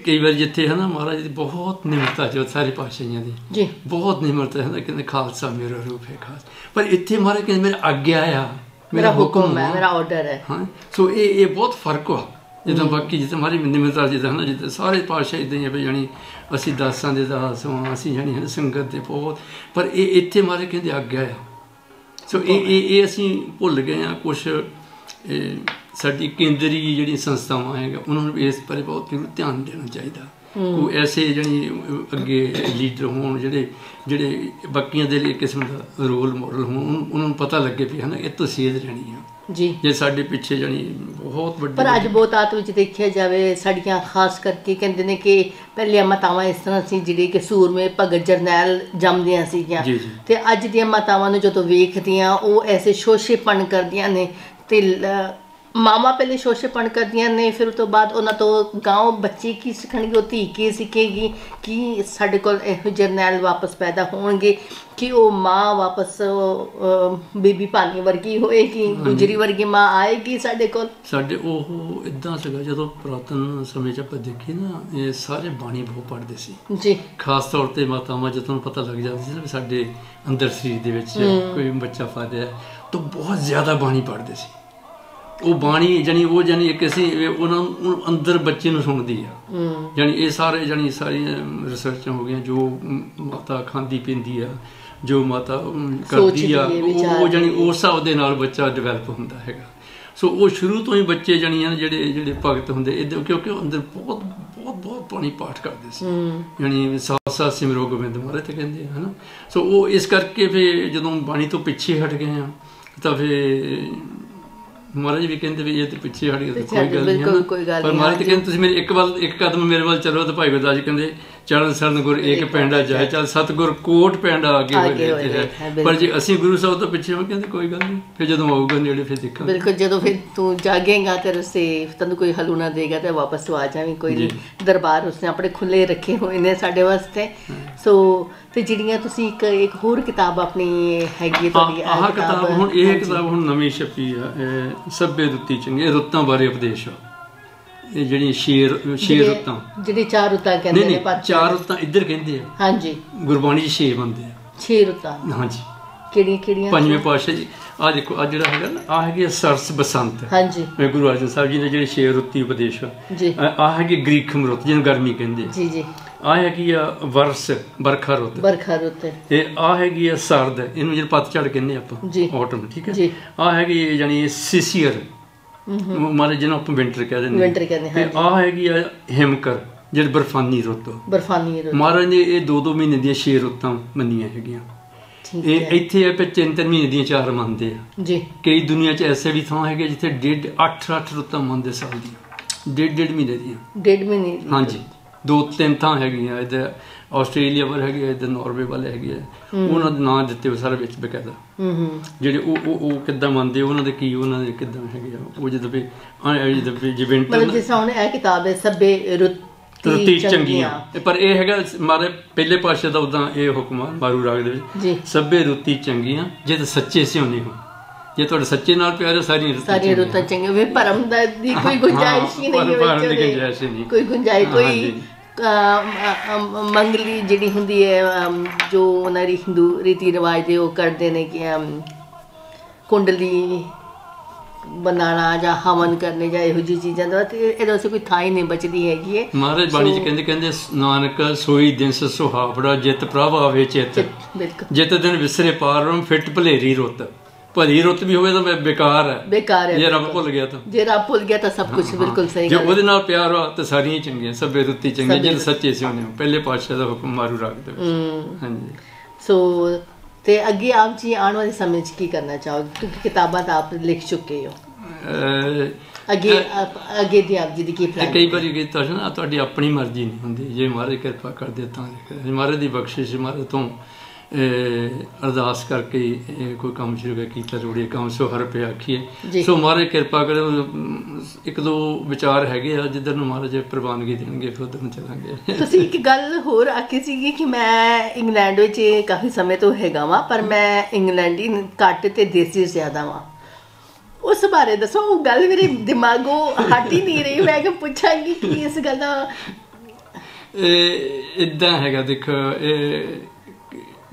ਕਈ ਵਾਰ ਜਿੱਥੇ ਹੈ ਨਾ ਮਹਾਰਾਜ ਦੀ ਬਹੁਤ ਨਿਮਰਤਾ ਜੋ ਸਾਰੇ ਪਾਤਸ਼ਾਹੀਆਂ ਦੀ ਜੀ ਬਹੁਤ ਨਿਮਰਤਾ ਹੈ ਕਹਿੰਦੇ ਖਾਲਸਾ ਮੇਰਾ ਰੂਪ ਹੈ ਖਾਸ ਪਰ ਇੱਥੇ ਮਹਾਰਾਜ ਕਹਿੰਦੇ ਮੇਰਾ ਆਗਿਆ ਆ ਮੇਰਾ ਹੁਕਮ ਹੈ। ਮੇਰਾ ਆਰਡਰ ਹੈ ਹਾਂ ਸੋ ਇਹ ਇਹ ਬਹੁਤ ਫ਼ਰਕ ਵਾ ਜਿੱਦਾਂ ਬਾਕੀ ਜਿੱਦਾਂ ਮਾਰੀ ਨਿਮਰਤਾ ਜਿੱਦਾਂ ਨਾ ਜਿੱਦਾਂ ਸਾਰੇ ਪਾਤਸ਼ਾਹ ਇਦਾਂ ਹੀ ਆ ਵੀ ਜਾਣੀ ਅਸੀਂ ਦਾਸਾਂ ਦੇ ਦਾਸ ਹਾਂ ਅਸੀਂ ਹੈ ਸੰਗਤ ਦੇ ਬਹੁਤ। ਪਰ ਇਹ ਇੱਥੇ ਮਾਰੇ ਕਹਿੰਦੇ ਆਗਿਆ ਆ। ਸੋ ਇਹ ਇਹ ਇਹ ਅਸੀਂ ਭੁੱਲ ਗਏ ਆ ਕੁਝ ਸਾਡੀ ਕੇਂਦਰੀ ਜਿਹੜੀ ਸੰਸਥਾਵਾਂ ਹੈਗਾ ਉਹਨਾਂ ਨੂੰ ਇਸ ਬਾਰੇ ਬਹੁਤ ਧਿਆਨ ਦੇਣਾ ਚਾਹੀਦਾ। ਕੋਈ ਐਸੇ ਜਿਹੜੀ ਅੱਗੇ ਲੀਡਰ ਹੋਣ ਜਿਹੜੇ ਜਿਹੜੇ ਬਾਕੀਆਂ ਦੇ ਲਈ ਕਿਸਮ ਦਾ ਰੋਲ ਮਾਡਲ ਹੋਣ ਉਹਨਾਂ- ਉਹਨਾਂ ਨੂੰ ਪਤਾ ਲੱਗੇ ਵੀ ਹਨਾ ਇਹ ਤੋਂ ਸੇਧ ਰਹਿਣੀ ਆ। ਜੀ ਜੇ ਸਾਡੇ ਪਿੱਛੇ ਜਾਨੀ ਬਹੁਤ ਵੱਡੀ ਪਰ ਅੱਜ ਬਹੁਤਾਤ ਵਿੱਚ ਦੇਖਿਆ ਜਾਵੇ ਸਾਡੀਆਂ ਖਾਸ ਕਰਕੇ ਕਹਿੰਦੇ ਨੇ ਕਿ ਪਹਿਲੀਆਂ ਮਾਤਾਵਾਂ ਇਸ ਤਰ੍ਹਾਂ ਸੀ ਜਿਹੜੀ ਕਿ ਸੂਰਮੇ ਭਗਤ ਜਰਨੈਲ ਜੰਮਦੀਆਂ ਸੀਗੀਆਂ। ਤੇ ਅੱਜ ਦੀਆਂ ਮਾਤਾਵਾਂ ਨੂੰ ਜਦੋਂ ਵੇਖਦੀਆਂ ਉਹ ਐਸੇ ਸ਼ੋਸ਼ੇਪਣ ਕਰਦੀਆਂ ਨੇ ਤੇ ਮਾਮਾ ਪਹਿਲੇ ਸ਼ੋਸ਼ੇਪਣ ਕਰਦੀਆਂ ਨੇ ਫਿਰ ਉਸ ਤੋਂ ਬਾਅਦ ਉਹਨਾਂ ਤੋਂ ਗਾਂਵ ਬੱਚੇ ਕੀ ਸਿੱਖਣਗੇ ਉਹ ਧੀ ਕੀ ਸਿੱਖੇਗੀ ਕਿ ਸਾਡੇ ਕੋਲ ਇਹੋ ਜਰਨੈਲ ਵਾਪਸ ਪੈਦਾ ਹੋਣਗੇ ਕਿ ਉਹ ਮਾਂ ਵਾਪਸ ਬੀਬੀ ਭਾਨੀ ਵਰਗੀ ਹੋਏਗੀ ਗੁਜਰੀ ਵਰਗੀ ਮਾਂ ਆਏਗੀ ਸਾਡੇ ਕੋਲ? ਸਾਡੇ ਉਹ ਇਦਾਂ ਸੀਗਾ ਜਦੋਂ ਪੁਰਾਤਨ ਸਮੇਂ 'ਚ ਆਪਾਂ ਦੇਖੀ ਨਾ ਇਹ ਸਾਰੇ ਬਾਣੀ ਬਹੁਤ ਪੜ੍ਹਦੇ ਸੀ। ਜੀ। ਖਾਸ ਤੌਰ ਤੇ ਮਾਤਾਵਾਂ ਜਦੋਂ ਪਤਾ ਲੱਗ ਜਾਂਦਾ ਸੀ ਸਾਡੇ ਅੰਦਰ ਸਰੀਰ ਦੇ ਵਿੱਚ ਕੋਈ ਬੱਚਾ ਫਾਦਿਆ ਤਾਂ ਬਹੁਤ ਜ਼ਿਆਦਾ ਬਾਣੀ ਪੜ੍ਹਦੇ ਸੀ। ਉਹ ਬਾਣੀ ਜਾਨੀ ਉਹ ਜਾਨੀ ਇੱਕ ਅਸੀਂ ਉਹਨਾਂ ਨੂੰ ਅੰਦਰ ਬੱਚੇ ਨੂੰ ਸੁਣਦੀ ਆ। ਹੂੰ। ਜਾਨੀ ਇਹ ਸਾਰੇ ਜਾਨੀ ਸਾਰੀਆਂ ਰਿਸਰਚਾਂ ਹੋ ਗਈਆਂ ਜੋ ਮਾਤਾ ਖਾਂਦੀ ਪੀਂਦੀ ਆ ਜੋ ਮਾਤਾ ਕਰਦੀ ਆ ਉਹ- ਜਾਨੀ। ਉਸ ਹਿਸਾਬ ਦੇ ਨਾਲ ਬੱਚਾ ਡਿਵੈਲਪ ਹੁੰਦਾ ਹੈਗਾ। ਸੋ ਉਹ ਸ਼ੁਰੂ ਤੋਂ ਹੀ ਬੱਚੇ ਜਾਨੀਆਂ ਜਿਹੜੇ ਜਿਹੜੇ ਭਗਤ ਹੁੰਦੇ ਇਹਦੇ ਕਿਉਂਕਿ ਉਹ ਅੰਦਰ ਬਹੁਤ ਬਹੁਤ ਬਹੁਤ ਪਾਣੀ ਪਾਠ ਕਰਦੇ ਸੀ। ਯਾਨੀ ਸਾਥ ਸਿਮਰੋ ਗੋਬਿੰਦ ਮਹਾਰਾਜ ਤੇ ਕਹਿੰਦੇ ਆ ਹਨਾ। ਸੋ ਉਹ ਇਸ ਕਰਕੇ ਫੇ ਜਦੋਂ ਬਾਣੀ ਤੋਂ ਪਿੱਛੇ ਹਟ ਗਏ ਆ ਤਾਂ ਫੇ ਮਹਾਰਾਜ ਵੀ ਕਹਿੰਦੇ ਵੀ ਇਹ ਤੇ ਪਿੱਛੇ ਹਟ ਪਿੱਛੇ ਕੋਈ ਗੱਲ ਨਹੀਂ ਪਰ ਮਹਾਰਾਜ। ਕਹਿੰਦੇ ਤੁਸੀਂ ਮੇਰੇ ਇੱਕ ਵੱਲ ਇੱਕ ਕਦਮ ਮੇਰੇ ਵੱਲ ਚੱਲੋ ਤਾਂ ਭਾਈ ਗੁਰਦਾਸ ਜੀ ਕਹਿੰਦੇ ਚਰਨ ਸਰਨ ਗੁਰ ਏਕ ਪੈਂਡਾ ਜਾਏ ਚੱਲ ਸਤਗੁਰ ਕੋਟ ਪੈਂਡਾ ਅੱਗੇ ਹੋਏ ਹੈ। ਪਰ ਜੇ ਅਸੀਂ ਗੁਰੂ ਸਾਹਿਬ ਤੋਂ ਪਿੱਛੇ ਹਾਂ ਕਹਿੰਦੇ ਕੋਈ ਗੱਲ ਨਹੀਂ ਫਿਰ ਜਦੋਂ ਆਊਗਾ ਨੇੜੇ ਫਿਰ ਦੇਖਾਂਗੇ। ਬਿਲਕੁਲ ਜਦੋਂ ਫਿਰ ਤੂੰ ਜਾਗੇਗਾ ਤੇ ਰਸੇ ਤੈਨੂੰ ਕੋਈ ਹਲੂਣਾ ਦੇਗਾ ਤੇ ਵਾਪਸ ਤੂੰ ਆ ਜਾਵੇਂ ਕੋਈ। ਦਰਬਾਰ ਉਸਨੇ ਆਪਣੇ ਖੁੱਲੇ ਰੱਖੇ ਹੋਏ ਨੇ ਸਾਡੇ ਵਾਸਤੇ। ਸੋ ਤੇ ਜਿਹੜੀਆਂ ਤੁਸੀਂ ਇੱਕ ਇੱਕ ਹੋਰ ਕਿਤਾਬ ਆਪਣੀ ਹੈਗੀ ਤੁਹਾਡੀ ਆਹ ਕਿਤਾਬ ਹੁਣ ਇਹ। ਕਿਤਾਬ ਹੁਣ ਨਵੀਂ ਛਪੀ ਆ ਸੱਭੇ ਰੁੱਤੀ ਚੰਗੇ ਰੁੱਤਾਂ ਬਾਰੇ ਉਪਦੇਸ਼ ਆ। ਇਹ ਜਿਹੜੀ ਸ਼ੇਰ ਸ਼ੇਰ ਰੁੱਤਾਂ। ਜਿਹੜੀ ਚਾਰ ਰੁੱਤਾਂ ਕਹਿੰਦੇ ਨੇ ਪਰ ਚਾਰ ਰੁੱਤਾਂ ਇੱਧਰ ਕਹਿੰਦੇ ਆ। ਹਾਂਜੀ। ਗੁਰਬਾਣੀ 'ਚ ਛੇ ਬੰਦੇ ਆ। ਛੇ ਰੁੱਤਾਂ। ਹਾਂਜੀ। ਕਿਹੜੀਆਂ ਕਿਹੜੀਆਂ ਪੰਜਵੇਂ ਪਾਤਸ਼ਾਹ ਜੀ। ਆ ਦੇਖੋ ਆ ਜਿਹੜਾ ਹੈਗਾ ਨਾ ਆ ਹੈਗੀ ਸਰਸ ਬਸੰਤ। ਹਾਂਜੀ। ਮੈਂ ਗੁਰੂ ਅਰਜਨ ਸਾਹਿਬ ਜੀ ਨੇ ਜਿਹੜੇ ਛੇ ਰੁੱਤੀ ਉਪਦੇਸ਼ ਆ। ਜੀ। ਆ ਹੈਗੀ ਗ੍ਰੀਖਮ ਰੁੱਤ ਜਿਹਨੂੰ ਗਰਮੀ ਕਹਿੰਦੇ ਜੀ ਜੀ। ਆ ਹੈਗੀ ਆ ਵਰਸ ਬਰਖਾ ਰੁੱਤ। ਬਰਖਾ ਰੁੱਤ। ਇਹ ਆ ਹੈਗੀ ਆ ਸਰਦ। ਇਹਨੂੰ ਜਿਹੜਾ ਪਤਝੜ ਕਹਿੰਦੇ ਆਪਾਂ। ਆਟਮ ਠੀਕ ਹੈ? ਜੀ। ਆ ਹੈਗੀ ਜਾਨੀ ਸਿਸੀਅਰ। ਮਾਰੇ ਜਿਹਨੂੰ ਆਪਾਂ ਵਿੰਟਰ ਕਹਿ ਦਿੰਦੇ Winter ਕਹਿੰਦੇ, ਤੇ ਆ ਹੈਗੀ ਆ ਹਿਮਕਰ ਜਿਹੜੀ ਬਰਫਾਨੀ ਰੁੱਤ। ਬਰਫਾਨੀ ਰੁੱਤ। ਮਹਾਰਾਜ ਨੇ ਇਹ ਦੋ ਦੋ ਮਹੀਨੇ ਦੀਆਂ ਛੇ ਰੁੱਤਾਂ ਮੰਨੀਆਂ ਹੈਗੀਆਂ। ਇਹ ਹੈ। ਇੱਥੇ ਆ ਪੇ ਤਿੰਨ ਤਿੰਨ ਮਹੀਨੇ ਦੀਆਂ ਚਾਰ ਮੰਨਦੇ ਆ। ਜੀ। ਕਈ ਦੁਨੀਆ 'ਚ ਐਸੇ ਵੀ ਥਾਂ ਹੈਗੇ ਜਿੱਥੇ ਡੇਢ 8 8 ਰੁੱਤਾਂ ਮੰਨਦੇ ਸਾਲ ਦੀਆਂ। ਡੇਢ ਡੇਢ ਮਹੀਨੇ ਦੀਆਂ। ਡੇਢ ਮਹੀਨੇ। ਹਾਂਜੀ। ਦੋ ਤਿੰਨ ਥਾਂ ਹੈਗੀਆਂ ਇੱਧਰ ਆਸਟ੍ਰੇਲੀਆ ਵਰ ਹੈਗੀ ਆ ਇੱਧਰ ਨਾਰਵੇ ਵਾਲੇ ਹੈਗੇ ਆ। ਉਹਨਾਂ ਦੇ ਨਾਂ ਦਿੱਤੇ ਹੋਏ ਸਾਰੇ ਵਿੱਚ ਬਕਾਇਦਾ। ਹੂੰ ਹੂੰ। ਜਿਹੜੇ ਉਹ ਉਹ ਉਹ ਕਿੱਦਾਂ ਮੰਨਦੇ ਉਹਨਾਂ ਦੇ ਕੀ ਉਹਨਾਂ ਦੇ ਕਿੱਦਾਂ ਹੈਗੇ ਆ? ਉਹ ਜਦੋਂ ਵੀ ਜਦੋਂ ਵੀ ਜੇ ਮਤਲਬ ਜਿਸ ਹੁਣ ਇਹ ਕਿਤਾਬ ਹੈ ਸਭੇ ਰੁੱਤ ਰੁੱਤੀ ਚੰਗੀਆਂ। ਪਰ ਇਹ ਹੈਗਾ ਮਾਰੇ ਪਹਿਲੇ ਪਾਸੇ ਦਾ ਉਦਾਂ ਇਹ ਹੁਕਮ ਆ ਮਾਰੂ ਰਾਗ ਦੇ ਵਿੱਚ। ਜੀ। ਸਭੇ ਰੁੱਤੀ ਚੰਗੀਆਂ ਜੇ ਤਾਂ ਸੱਚੇ ਸਿਉਣੇ ਹੋ ਜੇ ਤੁਹਾਡੇ ਸੱਚੇ ਨਾਲ ਪਿਆਰ ਹੈ ਸਾਰੀਆਂ ਰੁੱਤਾਂ ਸਾਰੀਆਂ ਚੰਗੀਆਂ। ਰੁੱਤਾਂ ਚੰਗੇ ਵੇ ਭਰਮ ਦਾ ਦੀ ਕੋਈ ਗੁੰਜਾਇਸ਼ ਹੀ ਨਹੀਂ ਹੈ। ਕੋਈ ਗੁੰਜਾਇਸ਼ ਕੋਈ ਮੰਗਲੀ ਜਿਹੜੀ ਹੁੰਦੀ ਹੈ ਜੋ ਉਹਨਾਂ ਦੀ ਹਿੰਦੂ ਰੀਤੀ ਰਿਵਾਜ ਦੇ ਉਹ ਕਰਦੇ ਨੇ ਕਿ ਕੁੰਡਲੀ ਬਣਾਉਣਾ ਜਾਂ ਹਵਨ ਕਰਨੇ ਜਾਂ ਇਹੋ ਜਿਹੀ ਚੀਜ਼ਾਂ ਦਾ ਤੇ ਇਹਦੇ ਵਾਸਤੇ ਕੋਈ ਥਾਂ ਹੀ ਨਹੀਂ ਬਚਦੀ ਹੈਗੀ ਹੈ ਮਹਾਰਾਜ ਬਾਣੀ ਚ ਕਹਿੰਦੇ ਕਹਿੰਦੇ ਨਾਨਕ ਸੋਈ ਦਿਨਸ ਸੁਹਾਵੜਾ ਜਿਤ ਪ੍ਰਭ ਆਵੇ ਚਿਤ। ਜਿਤ ਦਿਨ ਵਿਸਰੇ ਪਾਰ ਰਮ ਫਿੱਟ ਭਲੇਰੀ ਰੁੱਤ। ਭਲੀ ਰੁੱਤ ਵੀ ਹੋਵੇ ਤਾਂ ਬੇ- ਬੇਕਾਰ ਹੈ। ਬੇਕਾਰ ਹੈ ਜੇ ਰੱਬ ਭੁੱਲ ਗਿਆ ਤਾਂ। ਜੇ ਰੱਬ ਭੁੱਲ ਗਿਆ ਤਾਂ ਸਭ ਕੁਝ ਬਿਲਕੁਲ ਸਹੀ ਜੇ ਉਹਦੇ ਨਾਲ ਪਿਆਰ ਹੋ ਤਾਂ ਸਾਰੀਆਂ ਚੰਗੀਆਂ ਸਭੇ ਰੁੱਤੀ ਚੰਗੀਆਂ ਸਭੇ ਜੇ ਸੱਚੇ ਸਿਉਣੇ ਹੋ ਪਹਿਲੇ ਪਾਤਸ਼ਾਹ ਦਾ ਹੁਕਮ ਮਾਰੂ ਰਾਗ ਦੇ ਹਾਂਜੀ। ਸੋ ਤੇ ਅੱਗੇ ਆਪ ਜੀ ਆਉਣ ਵਾਲੇ ਸਮੇਂ 'ਚ ਕੀ ਕਰਨਾ ਚਾਹੋਗੇ? ਕਿਉਂਕਿ ਕਿਤਾਬਾਂ ਤਾਂ ਆਪ ਲਿਖ ਚੁੱਕੇ ਹੋ। ਅੱਗੇ ਅੱਗੇ ਦੀ ਆਪ ਜੀ ਦੀ ਕੀ ਪਲਾਨ ਕਈ ਵਾਰੀ ਕੀ ਤਾਂ ਨਾ ਤੁਹਾਡੀ ਆਪਣੀ ਮਰਜ਼ੀ ਨਹੀਂ ਹੁੰਦੀ। ਜੇ ਮਹਾਰਾਜ ਕਿਰਪਾ ਕਰਦੇ ਤਾਂ ਮਹਾਰਾਜ ਦੀ ਬਖਸ਼ਿਸ਼ ਮਹਾਰਾਜ ਤੋਂ ਅਰਦਾਸ ਕਰਕੇ ਕੋਈ ਕੰਮ ਸ਼ੁਰੂ ਕੀਤਾ ਰੋੜੇ ਕੰਮ ਸੋ ਹਰ ਜੀ। ਆਖੀਏ। ਸੋ ਮਹਾਰਾਜ ਕਿਰਪਾ ਕਰੇ ਇੱਕ ਦੋ ਵਿਚਾਰ ਹੈਗੇ ਆ ਜਿੱਧਰ ਨੂੰ ਮਹਾਰਾਜ ਪ੍ਰਵਾਨਗੀ ਦੇਣਗੇ ਫਿਰ ਉਧਰ ਨੂੰ ਚੱਲਾਂਗੇ। ਤੁਸੀਂ ਇੱਕ ਗੱਲ ਹੋਰ ਆਖੀ ਸੀਗੀ ਕਿ ਮੈਂ ਇੰਗਲੈਂਡ ਵਿੱਚ ਕਾਫੀ ਸਮੇਂ ਤੋਂ ਹੈਗਾ ਵਾਂ ਪਰ ਮੈਂ ਇੰਗਲੈਂਡੀ ਘੱਟ ਤੇ ਦੇਸੀ ਜ਼ਿਆਦਾ ਵਾਂ। ਉਸ ਬਾਰੇ ਦੱਸੋ ਉਹ ਗੱਲ ਮੇਰੇ ਦਿਮਾਗੋਂ ਹਟ ਹੀ ਨਹੀਂ ਰਹੀ ਮੈਂ ਕਿ ਪੁੱਛਾਂਗੀ ਕਿ ਇਸ ਗੱਲ ਦਾ ਇਹ ਇਦਾਂ ਹੈਗਾ ਦੇਖੋ ਇਹ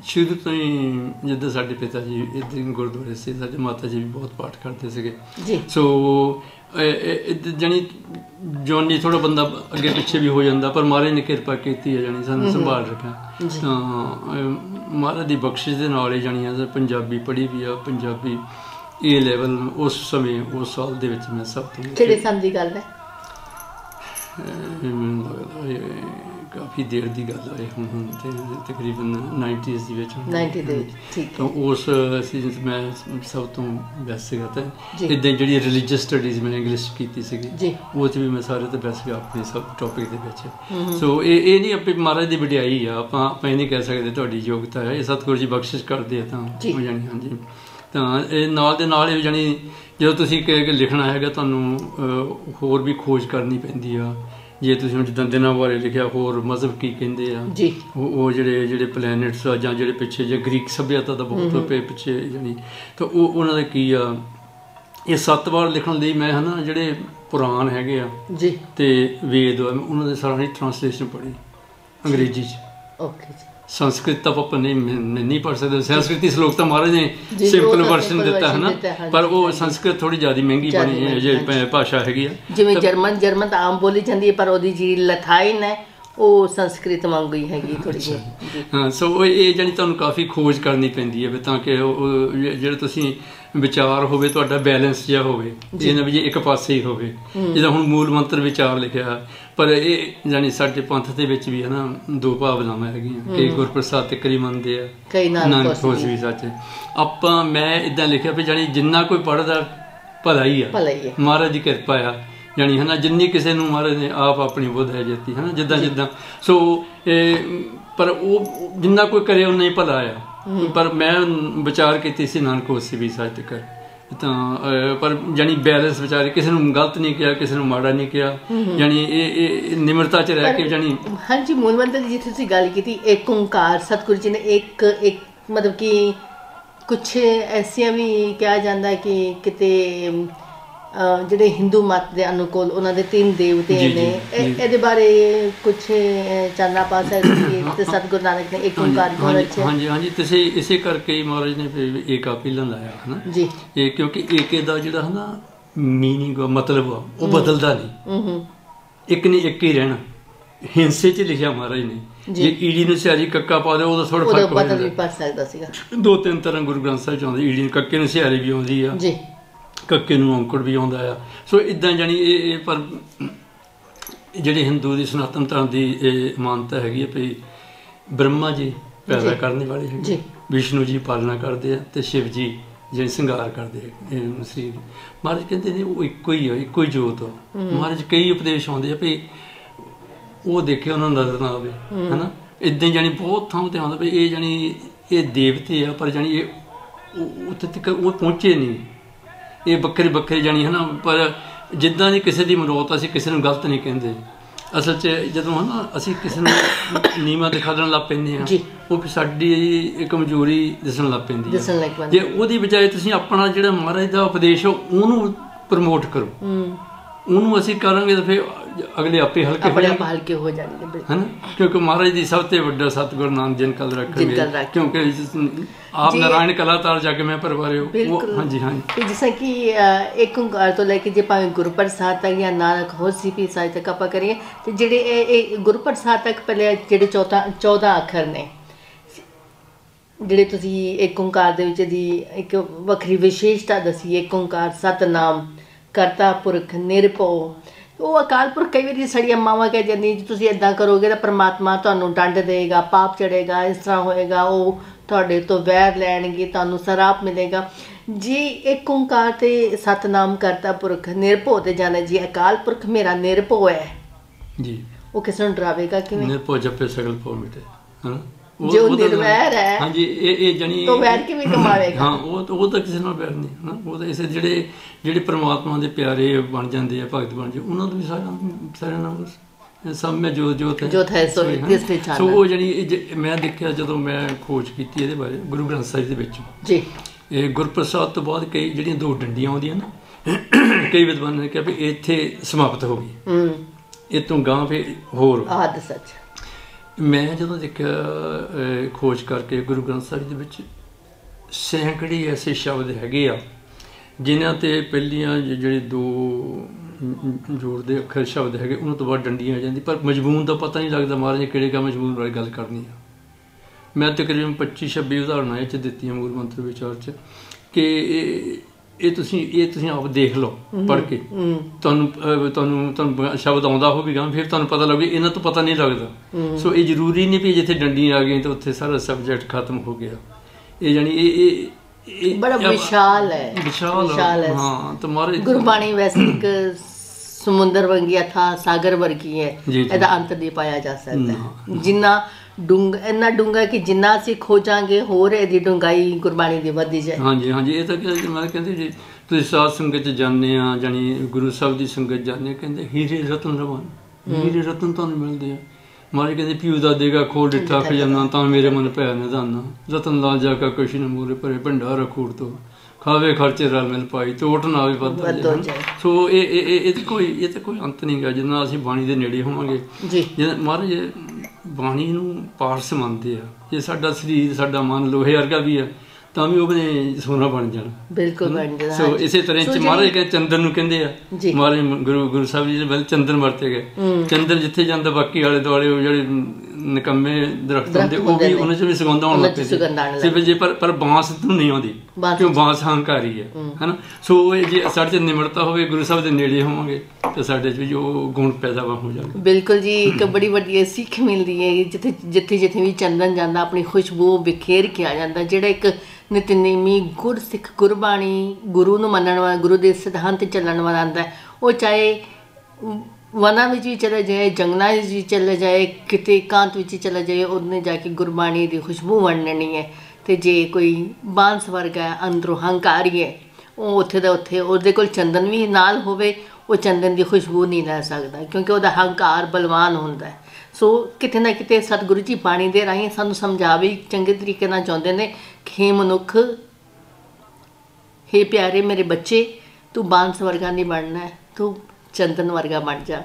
ਸ਼ੁਰੂ ਤੋਂ ਹੀ ਜਿੱਦਾਂ ਸਾਡੇ ਪਿਤਾ ਜੀ ਇਦਾਂ ਗੁਰਦੁਆਰੇ ਸੀ ਸਾਡੇ ਮਾਤਾ ਜੀ ਵੀ ਬਹੁਤ ਪਾਠ ਕਰਦੇ ਸੀਗੇ। ਜੀ। ਸੋ ਜਣੀ ਜੋਨੀ ਥੋੜਾ ਬੰਦਾ ਅੱਗੇ ਪਿੱਛੇ ਵੀ ਹੋ ਜਾਂਦਾ ਪਰ ਮਹਾਰਾਜ ਨੇ ਕਿਰਪਾ ਕੀਤੀ ਹੈ ਜਣੀ ਸਾਨੂੰ ਸੰਭਾਲ ਰੱਖਿਆ ਤਾਂ ਮਹਾਰਾਜ ਦੀ ਬਖਸ਼ਿਸ਼ ਦੇ ਨਾਲ ਹੀ ਜਣੀ ਆ ਪੰਜਾਬੀ ਪੜ੍ਹੀ ਵੀ ਆ ਪੰਜਾਬੀ ਇਹ ਲੈਵਲ ਉਸ ਸਮੇਂ ਉਸ ਸਾਲ ਦੇ ਵਿੱਚ ਮੈਂ ਸਭ ਤੋਂ ਕਿਹੜੇ ਦੀ ਗੱਲ ਹੈ? ਮੈਨੂੰ ਲੱਗਦਾ ਕਾਫੀ ਦੇਰ ਦੀ ਗੱਲ ਹੈ ਹੁਣ ਹੁਣ ਤੇ ਤਕਰੀਬਨ 90s ਦੀ ਵਿੱਚ ਹੁਣ। 90 ਦੇ ਵਿੱਚ ਠੀਕ ਤਾਂ ਉਸ ਸੀਜ਼ਨ ਮੈਂ ਸਭ ਤੋਂ ਬੈਸਟ ਸੀਗਾ ਤੇ। ਇਦਾਂ ਜਿਹੜੀ ਰਿਲੀਜੀਅਸ ਸਟੱਡੀਜ਼ ਮੈਂ ਇੰਗਲਿਸ਼ ਕੀਤੀ ਸੀਗੀ ਉਹ 'ਚ ਵੀ ਮੈਂ ਸਾਰੇ ਤੋਂ ਬੈਸਟ ਸੀਗਾ ਆਪਣੇ ਸਭ ਟੌਪਿਕ ਦੇ ਵਿੱਚ। ਸੋ ਇਹ ਇਹ ਨਹੀਂ ਆਪੇ ਮਹਾਰਾਜ ਦੀ ਵਡਿਆਈ ਆ ਆਪਾਂ ਆਪਾਂ ਇਹ ਨਹੀਂ ਕਹਿ ਸਕਦੇ ਤੁਹਾਡੀ ਯੋਗਤਾ ਹੈ। ਇਹ ਸਤਿਗੁਰੂ ਜੀ ਬਖਸ਼ਿਸ਼ ਕਰਦੇ ਆ ਤਾਂ। ਹੋ ਜਾਣੀ ਹਾਂਜੀ। ਤਾਂ ਇਹ ਨਾਲ ਦੇ ਨਾਲ ਇਹ ਜਾਣੀ ਜਦੋਂ ਤੁਸੀਂ ਕਹੇ ਕਿ ਲਿਖਣਾ ਹੈਗਾ ਤੁਹਾਨੂੰ ਹੋਰ ਵੀ ਖੋਜ ਕਰਨੀ ਪੈਂਦੀ ਆ। ਜੇ ਤੁਸੀਂ ਹੁਣ ਜਿੱਦਾਂ ਦਿਨਾਂ ਬਾਰੇ ਲਿਖਿਆ ਹੋਰ ਮਜ਼ਹਬ ਕੀ ਕਹਿੰਦੇ ਆ? ਜੀ। ਉਹ ਉਹ ਜਿਹੜੇ ਜਿਹੜੇ ਪਲੈਨਟਸ ਆ ਜਾਂ ਜਿਹੜੇ ਪਿੱਛੇ ਜੇ ਗ੍ਰੀਕ ਸਭਿਅਤਾ ਦਾ ਬਹੁਤ ਪੇ ਪਿੱਛੇ ਜਾਨੀ ਤਾਂ ਉਹ ਉਹਨਾਂ ਦਾ ਕੀ ਆ? ਇਹ ਸੱਤ ਵਾਰ ਲਿਖਣ ਲਈ ਮੈਂ ਹਨਾ ਜਿਹੜੇ ਪੁਰਾਣ ਹੈਗੇ ਆ ਜੀ। ਤੇ ਵੇਦ ਉਹਨਾਂ ਦੇ ਸਾਰੀ ਟ੍ਰਾਂਸਲੇਸ਼ਨ ਪੜ੍ਹੀ ਅੰਗਰੇਜ਼ੀ ਚ। ਓਕੇ ਜੀ। ਸੰਸਕ੍ਰਿਤ ਤਾਂ ਆਪਾਂ ਨਹੀਂ ਮੈਂ ਨਹੀਂ ਪੜ੍ਹ ਸਕਦੇ। ਸੰਸਕ੍ਰਿਤੀ ਸ਼ਲੋਕ ਤਾਂ ਮਹਾਰਾਜ ਨੇ ਜੀ, ਉਹ ਸਿੰਪਲ ਵਰਸ਼ਨ ਦਿੱਤਾ ਹੈ ਨਾ ਪਰ ਉਹ ਸੰਸਕ੍ਰਿਤ ਥੋੜੀ ਜ਼ਿਆਦਾ ਮਹਿੰਗੀ ਬਣੀ ਹੈ ਜੇ। ਭਾਸ਼ਾ ਹੈਗੀ ਆ। ਜਿਵੇਂ ਜਰਮਨ ਜਰਮਨ ਤਾਂ ਆਮ ਬੋਲੀ ਜਾਂਦੀ ਹੈ ਪਰ ਉਹਦੀ ਜਿਹੜੀ ਲਥਾਈਨ ਹੈ ਉਹ ਸੰਸਕ੍ਰਿਤ ਵਾਂਗੂ ਹੀ ਹੈਗੀ ਥੋੜੀ ਜਿਹੀ। ਜੀ ਹਾਂ ਸੋ ਇਹ ਜਾਨੀ ਤੁਹਾਨੂੰ ਕਾਫੀ ਖੋਜ ਕਰਨੀ ਪੈਂਦੀ ਹੈ ਤਾਂ ਕਿ ਜੇ- ਜਿਹੜੇ ਤੁਸੀਂ ਵਿਚਾਰ ਹੋਵੇ ਤੁਹਾਡਾ ਬੈਲੈਂਸ ਜਿਹਾ ਹੋਵੇ ਇਹ ਨਾ ਵੀ ਇੱਕ ਪਾਸੇ ਹੀ ਹੋਵੇ। ਜਿਹਦਾ ਹੁਣ ਮੂਲ ਮੰਤਰ ਵਿਚਾਰ ਲਿਖਿਆ ਪਰ ਇਹ ਜਾਨੀ ਸਾਡੇ ਪੰਥ ਦੇ ਵਿੱਚ ਵੀ ਹੈ ਨਾ ਦੋ ਭਾਵਨਾਵਾਂ ਹੈਗੀਆਂ। ਕਿ ਗੁਰਪ੍ਰਸਾਦ ਤੇ ਕਰੀ ਮੰਨਦੇ ਆ। ਕਈ ਨਾਲ ਨਾਨਕ ਕੋਸ ਖੋਜ ਵੀ ਸੱਚ। ਆਪਾਂ ਮੈਂ ਇਦਾਂ ਲਿਖਿਆ ਵੀ ਜਾਨੀ ਜਿੰਨਾ ਕੋਈ ਪੜਦਾ ਭਲਾ ਹੀ ਆ। ਮਹਾਰਾਜ ਦੀ ਕਿਰਪਾ ਆ। ਜਾਣੀ ਹਨਾ ਜਿੰਨੀ ਕਿਸੇ ਨੂੰ ਮਹਾਰਾਜ ਨੇ ਆਪ ਆਪਣੀ ਬੁੱਧ ਹੈ ਦਿੱਤੀ ਹਨਾ ਜਿੱਦਾਂ ਜਿੱਦਾਂ। ਸੋ ਇਹ ਪਰ ਉਹ ਜਿੰਨਾ ਕੋਈ ਕਰੇ ਉਨਾ ਹੀ ਭਲਾ ਆ। ਪਰ ਮੈਂ ਵਿਚਾਰ ਕੀਤੀ ਸੀ ਨਾਨਕ ਹੋਸੀ ਵੀ ਸੱਚ ਤੱਕ ਤਾਂ ਪਰ ਜਾਨੀ ਬੈਲੈਂਸ ਵਿਚਾਰੇ ਕਿਸੇ ਨੂੰ ਗਲਤ ਨਹੀਂ ਕਿਹਾ ਕਿਸੇ ਨੂੰ ਮਾੜਾ ਨਹੀਂ ਕਿਹਾ। ਜਾਨੀ ਇਹ ਇਹ ਨਿਮਰਤਾ ਚ ਰਹਿ ਕੇ ਜਾਨੀ ਹਾਂਜੀ ਮੂਲ ਮੰਤਰ ਦੀ ਜਿੱਥੇ ਤੁਸੀਂ ਗੱਲ ਕੀਤੀ ਇੱਕ ਓੰਕਾਰ ਸਤਿਗੁਰੂ ਜੀ ਨੇ ਇੱਕ ਇੱਕ ਮਤਲਬ ਕਿ ਕੁਝ ਐਸੀਆਂ ਵੀ ਕਿਹਾ ਜਾਂਦਾ ਕਿ ਕਿਤੇ ਜਿਹੜੇ ਹਿੰਦੂ ਮਤ ਦੇ ਅਨੁਕੂਲ ਉਹਨਾਂ ਦੇ ਤਿੰਨ ਦੇਵਤੇ ਜੀ, ਜੀ, ਨੇ। ਇਹ- ਜੀ। ਇਹਦੇ ਬਾਰੇ ਕੁਝ ਚਾਨਣਾ ਪਾ ਸਕਦੇ ਕਿ ਤੇ ਸਤਿਗੁਰੂ ਨਾਨਕ ਨੇ ਇੱਕ ਓੰਕਾਰ ਹਾਂਜੀ ਰਚਿਆ ਹਾਂਜੀ ਹਾਂਜੀ ਤੁਸੀਂ ਇਸੇ ਕਰਕੇ ਮਹਾਰਾਜ ਨੇ ਫਿਰ ਏਕਾ ਪੀਲਨ ਲਾਇਆ ਹਨਾ ਜੀ। ਇਹ ਕਿਉਂਕਿ ਏਕੇ ਦਾ ਜਿਹੜਾ ਹਨਾ ਮੀਨਿੰਗ ਮਤਲਬ ਉਹ ਬਦਲਦਾ ਨਹੀਂ। ਇੱਕ ਨਹੀਂ ਇੱਕ ਹੀ ਰਹਿਣਾ। ਹਿੰਸੇ 'ਚ ਲਿਖਿਆ ਮਹਾਰਾਜ ਨੇ। ਜੀ। ਜੇ ਈੜੀ ਨੂੰ ਸਿਆਰੀ ਕੱਕਾ ਪਾ ਦੇ ਉਹਦਾ ਥੋੜਾ ਫ਼ਰਕ ਹੋ ਬਦਲ ਵੀ ਜਾਂਦਾ। ਪਾ ਸਕਦਾ ਸੀਗਾ। ਦੋ ਤਿੰਨ ਤਰ੍ਹਾਂ ਗੁਰੂ ਗ੍ਰੰਥ ਸਾਹਿਬ ਚ ਆਉਂਦੀ ਈੜੀ ਨੂੰ ਕੱਕੇ ਨੂੰ ਸਿਆਰੀ ਵੀ ਆਉਂਦੀ ਆ। ਜੀ। ਕੱਕੇ ਨੂੰ ਔਂਕੜ ਵੀ ਆਉਂਦਾ ਆ। ਸੋ ਇਦਾਂ ਜਾਨੀ ਇਹ ਇਹ ਪਰ ਜਿਹੜੇ ਹਿੰਦੂ ਦੀ ਸਨਾਤਨ ਧਰਮ ਦੀ ਇਹ ਮਾਨਤਾ ਹੈਗੀ ਹੈ ਵੀ ਬ੍ਰਹਮਾ ਜੀ ਪੈਦਾ। ਕਰਨ ਵਾਲੇ ਹੈਗੇ। ਵਿਸ਼ਨੂੰ ਜੀ ਪਾਲਣਾ ਕਰਦੇ ਆ ਤੇ ਸ਼ਿਵ ਜੀ ਜਿਹੜੇ ਸ਼ਿੰਗਾਰ ਕਰਦੇ ਇਹ ਸਰੀਰ ਮਹਾਰਾਜ ਕਹਿੰਦੇ ਨੇ ਉਹ ਇੱਕੋ ਹੀ ਆ ਇੱਕੋ ਹੀ ਜੋਤ ਆ। ਮਹਾਰਾਜ ਕਈ ਉਪਦੇਸ਼ ਆਉਂਦੇ ਆ ਵੀ ਉਹ ਦੇਖੇ ਉਹਨਾਂ ਨੂੰ ਨਜ਼ਰ ਨਾ ਆਵੇ ਹਨਾ? ਇਦਾਂ ਜਾਨੀ ਬਹੁਤ ਥਾਂ ਤੇ ਆਉਂਦਾ ਵੀ ਇਹ ਜਾਨੀ ਇਹ ਦੇਵਤੇ ਆ ਪਰ ਜਾਨੀ ਇਹ ਉੱਥੇ ਤੱਕ ਉਹ ਪਹੁੰਚੇ ਨਹੀਂ। ਇਹ ਬੱਕਰੇ ਬੱਕਰੇ ਜਾਨੀ ਹਨਾ ਪਰ ਜਿੱਦਾਂ ਦੀ ਕਿਸੇ ਦੀ ਮਨੋਤ ਅਸੀਂ ਕਿਸੇ ਨੂੰ ਗਲਤ ਨਹੀਂ ਕਹਿੰਦੇ। ਅਸਲ 'ਚ ਜਦੋਂ ਹਨਾ ਅਸੀਂ ਕਿਸੇ ਨੂੰ ਨੀਮਾ ਦਿਖਾਉਣ ਲੱਗ ਪੈਂਦੇ ਆ। ਉਹ ਫਿਰ ਸਾਡੀ ਕਮਜ਼ੋਰੀ ਦਿਸਣ ਲੱਗ ਪੈਂਦੀ ਹੈ। ਜੇ ਉਹਦੀ ਬਜਾਏ ਤੁਸੀਂ ਆਪਣਾ ਜਿਹੜਾ ਮਹਾਰਾਜ ਦਾ ਉਪਦੇਸ਼ ਉਹਨੂੰ ਪ੍ਰਮੋਟ ਕਰੋ। ਹੂੰ। ਉਹਨੂੰ ਅਸੀਂ ਕਰਾਂਗੇ ਤਾਂ ਫਿਰ ਅਗਲੇ ਆਪੇ ਹਲਕੇ ਹੋ ਜਾਣਗੇ ਹਲਕੇ ਹੋ ਜਾਣਗੇ ਹਨ? ਕਿਉਂਕਿ ਮਹਾਰਾਜ ਦੀ ਸਭ ਤੋਂ ਵੱਡਾ ਸਤਿਗੁਰ ਨਾਮ ਜਿਨ ਕਲ ਰੱਖਣਗੇ। ਕਿਉਂਕਿ ਆਪ। ਨਾਰਾਇਣ ਕਲਾਤਾਰ ਜਾ ਕੇ ਮੈਂ ਪਰਵਾਰਿਓ ਉਹ ਬਿਲਕੁਲ। ਹਾਂਜੀ ਹਾਂਜੀ। ਤੇ ਜਿਸ ਕਿ ਇੱਕ ਓਂਕਾਰ ਤੋਂ ਲੈ ਕੇ ਜੇ ਭਾਵੇਂ ਗੁਰਪ੍ਰਸਾਦ ਤੱਕ ਜਾਂ ਨਾਨਕ ਹੋਰ ਸੀਪੀ ਸਾਹਿਬ ਤੱਕ ਆਪਾਂ ਕਰੀਏ ਤੇ ਜਿਹੜੇ ਇਹ ਇਹ ਗੁਰਪ੍ਰਸਾਦ ਤੱਕ ਪਹਿਲੇ ਜਿਹੜੇ 14 14 ਅੱਖਰ ਨੇ ਜਿਹੜੇ ਤੁਸੀਂ ਇੱਕ ਓਂਕਾਰ ਦੇ ਵਿੱਚ ਦੀ ਇੱਕ ਵੱਖਰੀ ਵਿਸ਼ੇਸ਼ਤਾ ਦਸੀ ਇੱਕ ਓਂਕਾਰ ਸਤਨਾਮ ਕਰਤਾ ਪੁਰਖ ਨਿਰਭਉ ਉਹ ਅਕਾਲ ਪੁਰਖ ਕਈ ਵਾਰੀ ਸਾਡੀਆਂ ਮਾਵਾਂ ਕਹਿ ਜਾਂਦੀਆਂ ਜੀ ਤੁਸੀਂ ਇਦਾਂ ਕਰੋਗੇ ਤਾਂ ਪ੍ਰਮਾਤਮਾ ਤੁਹਾਨੂੰ ਦੰਡ ਦੇਗਾ ਪਾਪ ਚੜੇਗਾ ਇਸ ਤਰ੍ਹਾਂ ਹੋਏਗਾ ਉਹ ਤੁਹਾਡੇ ਤੋਂ ਵੈਰ ਲੈਣਗੇ ਤੁਹਾਨੂੰ ਸਰਾਪ ਮਿਲੇਗਾ। ਜੀ ਇੱਕ ਓੰਕਾਰ ਤੇ ਸਤਨਾਮ ਕਰਤਾ ਪੁਰਖ ਨਿਰਭਉ ਤੇ ਜਾਣਾ ਜੀ ਅਕਾਲ ਪੁਰਖ ਮੇਰਾ ਨਿਰਭਉ ਹੈ। ਜੀ। ਉਹ ਕਿਸ ਨੂੰ ਡਰਾਵੇਗਾ ਕਿਵੇਂ? ਨਿਰਭਉ ਜਪੇ ਸਗਲ ਭਉ ਮਿਟੇ ਉਹ- ਜੋ ਤਾਂ- ਨਿਰਵੈਰ ਹੈ, ਹਾਂਜੀ ਇਹ ਇਹ ਜਣੀ ਤੋਂ ਵੈਰ ਕਿਵੇਂ ਕਮਾਵੇਗਾ? ਹਾਂ ਉਹ ਤਾਂ- ਉਹ ਤਾਂ ਕਿਸੇ ਨਾਲ ਵੈਰ ਨਹੀਂ ਹਨਾ? ਉਹ ਤਾਂ ਇਸੇ ਜਿਹੜੇ ਜਿਹੜੇ ਪ੍ਰਮਾਤਮਾ ਦੇ ਪਿਆਰੇ ਬਣ ਜਾਂਦੇ ਆ ਭਗਤ ਬਣ ਜਾਂਦੇ ਉਹਨਾਂ ਨੂੰ ਵੀ ਸਾਰਾ ਸਾਰਾ ਨਾਮ ਸਭ ਮੈਂ ਜੋਤ ਜੋਤ ਹੈ ਜੋਤ ਹੈ ਸੋ ਹਨਾ। ਤਿਸ ਵਿੱਚ ਸੋ। ਉਹ ਜਿਹੜੀ ਮੈਂ ਦੇਖਿਆ ਜਦੋਂ ਮੈਂ ਖੋਜ ਕੀਤੀ ਇਹਦੇ ਬਾਰੇ ਗੁਰੂ ਗ੍ਰੰਥ ਸਾਹਿਬ ਦੇ ਵਿੱਚ। ਜੀ। ਇਹ ਗੁਰਪ੍ਰਸਾਦ ਤੋਂ ਬਾਅਦ ਕਈ ਜਿਹੜੀਆਂ ਦੋ ਡੰਡੀਆਂ ਆਉਂਦੀਆਂ ਨਾ ਕਈ ਵਿਦਵਾਨਾਂ ਨੇ ਕਿਹਾ ਵੀ ਇੱਥੇ ਸਮਾਪਤ ਹੋ ਗਈ। ਹੂੰ। ਇਹ ਤੋਂ ਗਾਂ ਫੇ ਹੋਰ ਆਦ ਸੱਚ ਮੈਂ ਜਦੋਂ ਦੇਖਿਆ ਖੋਜ ਕਰਕੇ ਗੁਰੂ ਗ੍ਰੰਥ ਸਾਹਿਬ ਦੇ ਵਿੱਚ ਸੈਂਕੜੇ ਐਸੇ ਸ਼ਬਦ ਹੈਗੇ ਆ, ਜਿਨ੍ਹਾਂ ਤੇ ਪਹਿਲੀਆਂ ਜ- ਜਿਹੜੇ ਦੋ ਜ- ਦੇ ਅੱਖਰ ਸ਼ਬਦ ਹੈਗੇ, ਉਹਨਾਂ ਤੋਂ ਬਾਅਦ ਡੰਡੀਆਂ ਆ ਜਾਂਦੀ, ਪਰ ਮਜਬੂਨ ਦਾ ਪਤਾ ਨਹੀਂ ਲੱਗਦਾ ਮਹਾਰਾਜ ਕਿਹੜੇ ਕਾ ਮਜਬੂਨ ਵਾਲੀ ਗੱਲ ਕਰਨੀ ਆ। ਮੈਂ ਤਕਰੀਬਨ 25 26 ਉਦਾਹਰਨਾਂ ਇਹ ਚ ਦਿੱਤੀਆਂ ਮੂਲ ਮੰਤਰ ਵਿਚਾਰ ਚ ਕਿ ਇਹ ਤੁਸੀਂ ਇਹ ਤੁਸੀਂ ਆਪ ਦੇਖ ਲਓ ਪੜ੍ਹ ਕੇ। ਤੁਹਾਨੂੰ ਤੁਹਾਨੂੰ ਤੁਹਾਨੂੰ ਸ਼ਬਦ ਆਉਂਦਾ ਹੋਵੇਗਾ ਫਿਰ ਤੁਹਾਨੂੰ ਪਤਾ ਲੱਗੇ ਇਹਨਾਂ ਤੋਂ ਪਤਾ ਨਹੀਂ ਲੱਗਦਾ। ਸੋ ਇਹ ਜ਼ਰੂਰੀ ਨਹੀਂ ਵੀ ਜਿੱਥੇ ਡੰਡੀਆਂ ਆ ਗਈਆਂ ਤਾਂ ਉੱਥੇ ਸਾਰਾ ਸਬਜੈਕਟ ਖਤਮ ਹੋ ਗਿਆ। ਇਹ ਜਾਨੀ ਇਹ ਇਹ ਬੜਾ ਵਿਸ਼ਾਲ ਹੈ। ਵਿਸ਼ਾਲ ਵਿਸ਼ਾਲ ਹੈ। ਹਾਂ ਤੁਹਾਰੇ ਗੁਰਬਾਣੀ ਵੈਸੇ ਇੱਕ ਸਮੁੰਦਰ ਵਰਗੀ ਅਥਾ ਸਾਗਰ ਵਰਗੀ ਹੈ। ਇਹਦਾ ਅੰਤ ਨਹੀਂ ਪਾਇਆ ਜਾ ਸਕਦਾ। ਜਿੰਨਾ ਡੂੰਘ ਇੰਨਾ ਡੂੰਘਾ ਕਿ ਜਿੰਨਾ ਅਸੀਂ ਖੋਜਾਂਗੇ ਹੋਰ ਇਹਦੀ ਡੂੰਘਾਈ ਗੁਰਬਾਣੀ ਦੀ ਵੱਧਦੀ ਜਾਏ। ਹਾਂਜੀ ਹਾਂਜੀ। ਇਹ ਤਾਂ ਕਿ ਮੈਂ ਕਹਿੰਦੇ ਜੀ ਤੁਸੀਂ ਸਾਧ ਸੰਗਤ ਚ ਜਾਂਦੇ ਆ ਜਾਨੀ ਗੁਰੂ ਸਾਹਿਬ ਦੀ ਸੰਗਤ ਜਾਂਦੇ ਕਹਿੰਦੇ ਹੀਰੇ ਰਤਨ ਰਵਾਨ ਹੀਰੇ ਰਤਨ ਤੁਹਾਨੂੰ ਮਿਲਦੇ ਆ। ਮਾਰੇ ਕਹਿੰਦੇ ਪਿਉ ਦਾ ਦੇਗਾ ਖੋਲ ਦਿੱਤਾ ਖਜ਼ਾਨਾ ਤਾਂ ਮੇਰੇ ਮਨ ਪੈ ਨਿਦਾਨਾ ਰਤਨ ਲਾਲ ਜਾ ਕਾ ਕੁਛ ਨ ਮੂਰੇ ਭਰੇ ਭੰਡਾਰ ਖੂੜ ਤੋਂ। ਖਾਵੇ ਖਰਚੇ ਰਲ ਮਿਲ ਪਾਈ ਟੋਟ ਨਾ ਵੀ ਵੱਧ। ਸੋ ਇਹ ਇਹ ਇਹ 'ਚ ਕੋਈ ਇਹ ਤੇ ਕੋਈ ਅੰਤ ਨਹੀਂ ਗਾ ਜਿੰਨਾ ਅਸੀਂ ਬਾਣੀ ਦੇ ਨੇੜੇ ਹੋਵਾਂਗੇ। ਜੀ। ਮਹਾਰਾਜ ਬਾਣੀ ਨੂੰ ਪਾਰਸ ਮੰਨਦੇ ਆ ਜੇ ਸਾਡਾ ਸਰੀਰ ਸਾਡਾ ਮਨ ਲੋਹੇ ਵਰਗਾ ਵੀ ਆ ਤਾਂ ਵੀ ਉਹਨੇ ਸੋਨਾ ਬਣ ਜਾਣਾ। ਬਿਲਕੁਲ ਬਣ ਜਾਂਦਾ ਸੋ ਇਸੇ ਤਰ੍ਹਾਂ ਚ ਮਹਾਰਾਜ ਕਹਿੰਦੇ ਚੰਦਨ ਨੂੰ ਕਹਿੰਦੇ ਆ। ਮਹਾਰਾਜ ਗੁਰੂ ਗੁਰੂ ਸਾਹਿਬ ਜੀ ਦੇ ਵੱਲ ਚੰਦਨ ਵਰਤੇ ਗਏ। ਚੰਦਨ ਜਿੱਥੇ ਜਾਂਦਾ ਬਾਕੀ ਆਲੇ ਦੁਆਲੇ ਉਹ ਜਿਹੜੇ ਨਿਕੰਮੇ ਦਰਖਤ ਹੁੰਦੇ ਉਹ ਵੀ। ਉਹਨਾਂ ਚ ਵੀ ਸੁਗੰਧ ਆਉਣ ਲੱਗ ਪਈ ਸਿਰਫ ਜੇ ਪਰ ਪਰ ਬਾਂਸ ਨੂੰ ਨਹੀਂ ਆਉਂਦੀ ਕਿਉਂ ਬਾਂਸ ਹੰਕਾਰੀ ਹੈ ਹੈਨਾ? ਸੋ ਇਹ ਜੇ ਸਾਡੇ ਚ ਨਿਮਰਤਾ ਹੋਵੇ ਗੁਰੂ ਸਾਹਿਬ ਦੇ ਨੇੜੇ ਹੋਵਾਂਗੇ ਤੇ ਸਾਡੇ ਚ ਵੀ ਉਹ ਗੁਣ ਪੈਦਾ ਹੋ ਜਾਣਗੇ। ਬਿਲਕੁਲ ਜੀ ਇੱਕ ਬੜੀ ਵੱਡੀ ਸਿੱਖ ਮਿਲਦੀ ਹੈ ਜਿੱਥੇ ਜਿੱਥੇ ਜਿੱਥੇ ਵੀ ਚੰਦਨ ਜਾਂਦਾ ਆਪਣੀ ਖੁਸ਼ਬੂ ਬਿਖੇਰ ਕੇ ਆ ਜਾਂਦਾ ਜਿਹੜਾ ਇੱਕ ਨਿਤਨੇਮੀ ਗੁਰਸਿੱਖ ਗੁਰਬਾਣੀ ਗੁਰੂ ਨੂੰ ਮੰਨਣ ਵਾਲਾ ਗੁਰੂ ਦੇ ਸਿਧਾਂਤ ਚੱਲਣ ਵਾਲਾ ਹੁੰਦਾ ਹੈ, ਉਹ ਚਾਹੇ ਵਨਾਂ ਵਿੱਚ ਵੀ ਚਲੇ ਜਾਏ ਜੰਗਲਾਂ ਵਿੱਚ ਵੀ ਚਲੇ ਜਾਏ ਕਿਤੇ ਕਾਂਤ ਵਿੱਚ ਚਲੇ ਜਾਏ ਉਹਨੇ ਜਾ ਕੇ ਗੁਰਬਾਣੀ ਦੀ ਖੁਸ਼ਬੂ ਵੰਡਣੀ ਹੈ। ਤੇ ਜੇ ਕੋਈ ਬਾਂਸ ਵਰਗਾ ਹੈ, ਅੰਦਰੋਂ ਹੰਕਾਰੀ ਹੈ ਉਹ ਉੱਥੇ ਦਾ ਉੱਥੇ ਉਹਦੇ ਕੋਲ ਚੰਦਨ ਵੀ ਨਾਲ ਹੋਵੇ ਉਹ ਚੰਦਨ ਦੀ ਖੁਸ਼ਬੂ ਨਹੀਂ ਲੈ ਸਕਦਾ ਕਿਉਂਕਿ ਉਹਦਾ ਹੰਕਾਰ ਬਲਵਾਨ ਹੁੰਦਾ ਹੈ। ਸੋ ਕਿਤੇ ਨਾ ਕਿਤੇ ਸਤਿਗੁਰੂ ਜੀ ਬਾਣੀ ਦੇ ਰਾਹੀਂ ਸਾਨੂੰ ਸਮਝਾਵੇ ਚੰਗੇ ਤਰੀਕੇ ਨਾਲ ਚਾਹੁੰਦੇ ਨੇ ਕਿ ਹੇ ਮਨੁੱਖ ਹੇ ਪਿਆਰੇ ਮੇਰੇ ਬੱਚੇ ਤੂੰ ਬਾਂਸ ਵਰਗਾ ਨਹੀਂ ਬਣਨਾ ਤੂੰ ਚੰਦਨ ਵਰਗਾ ਬਣ ਜਾ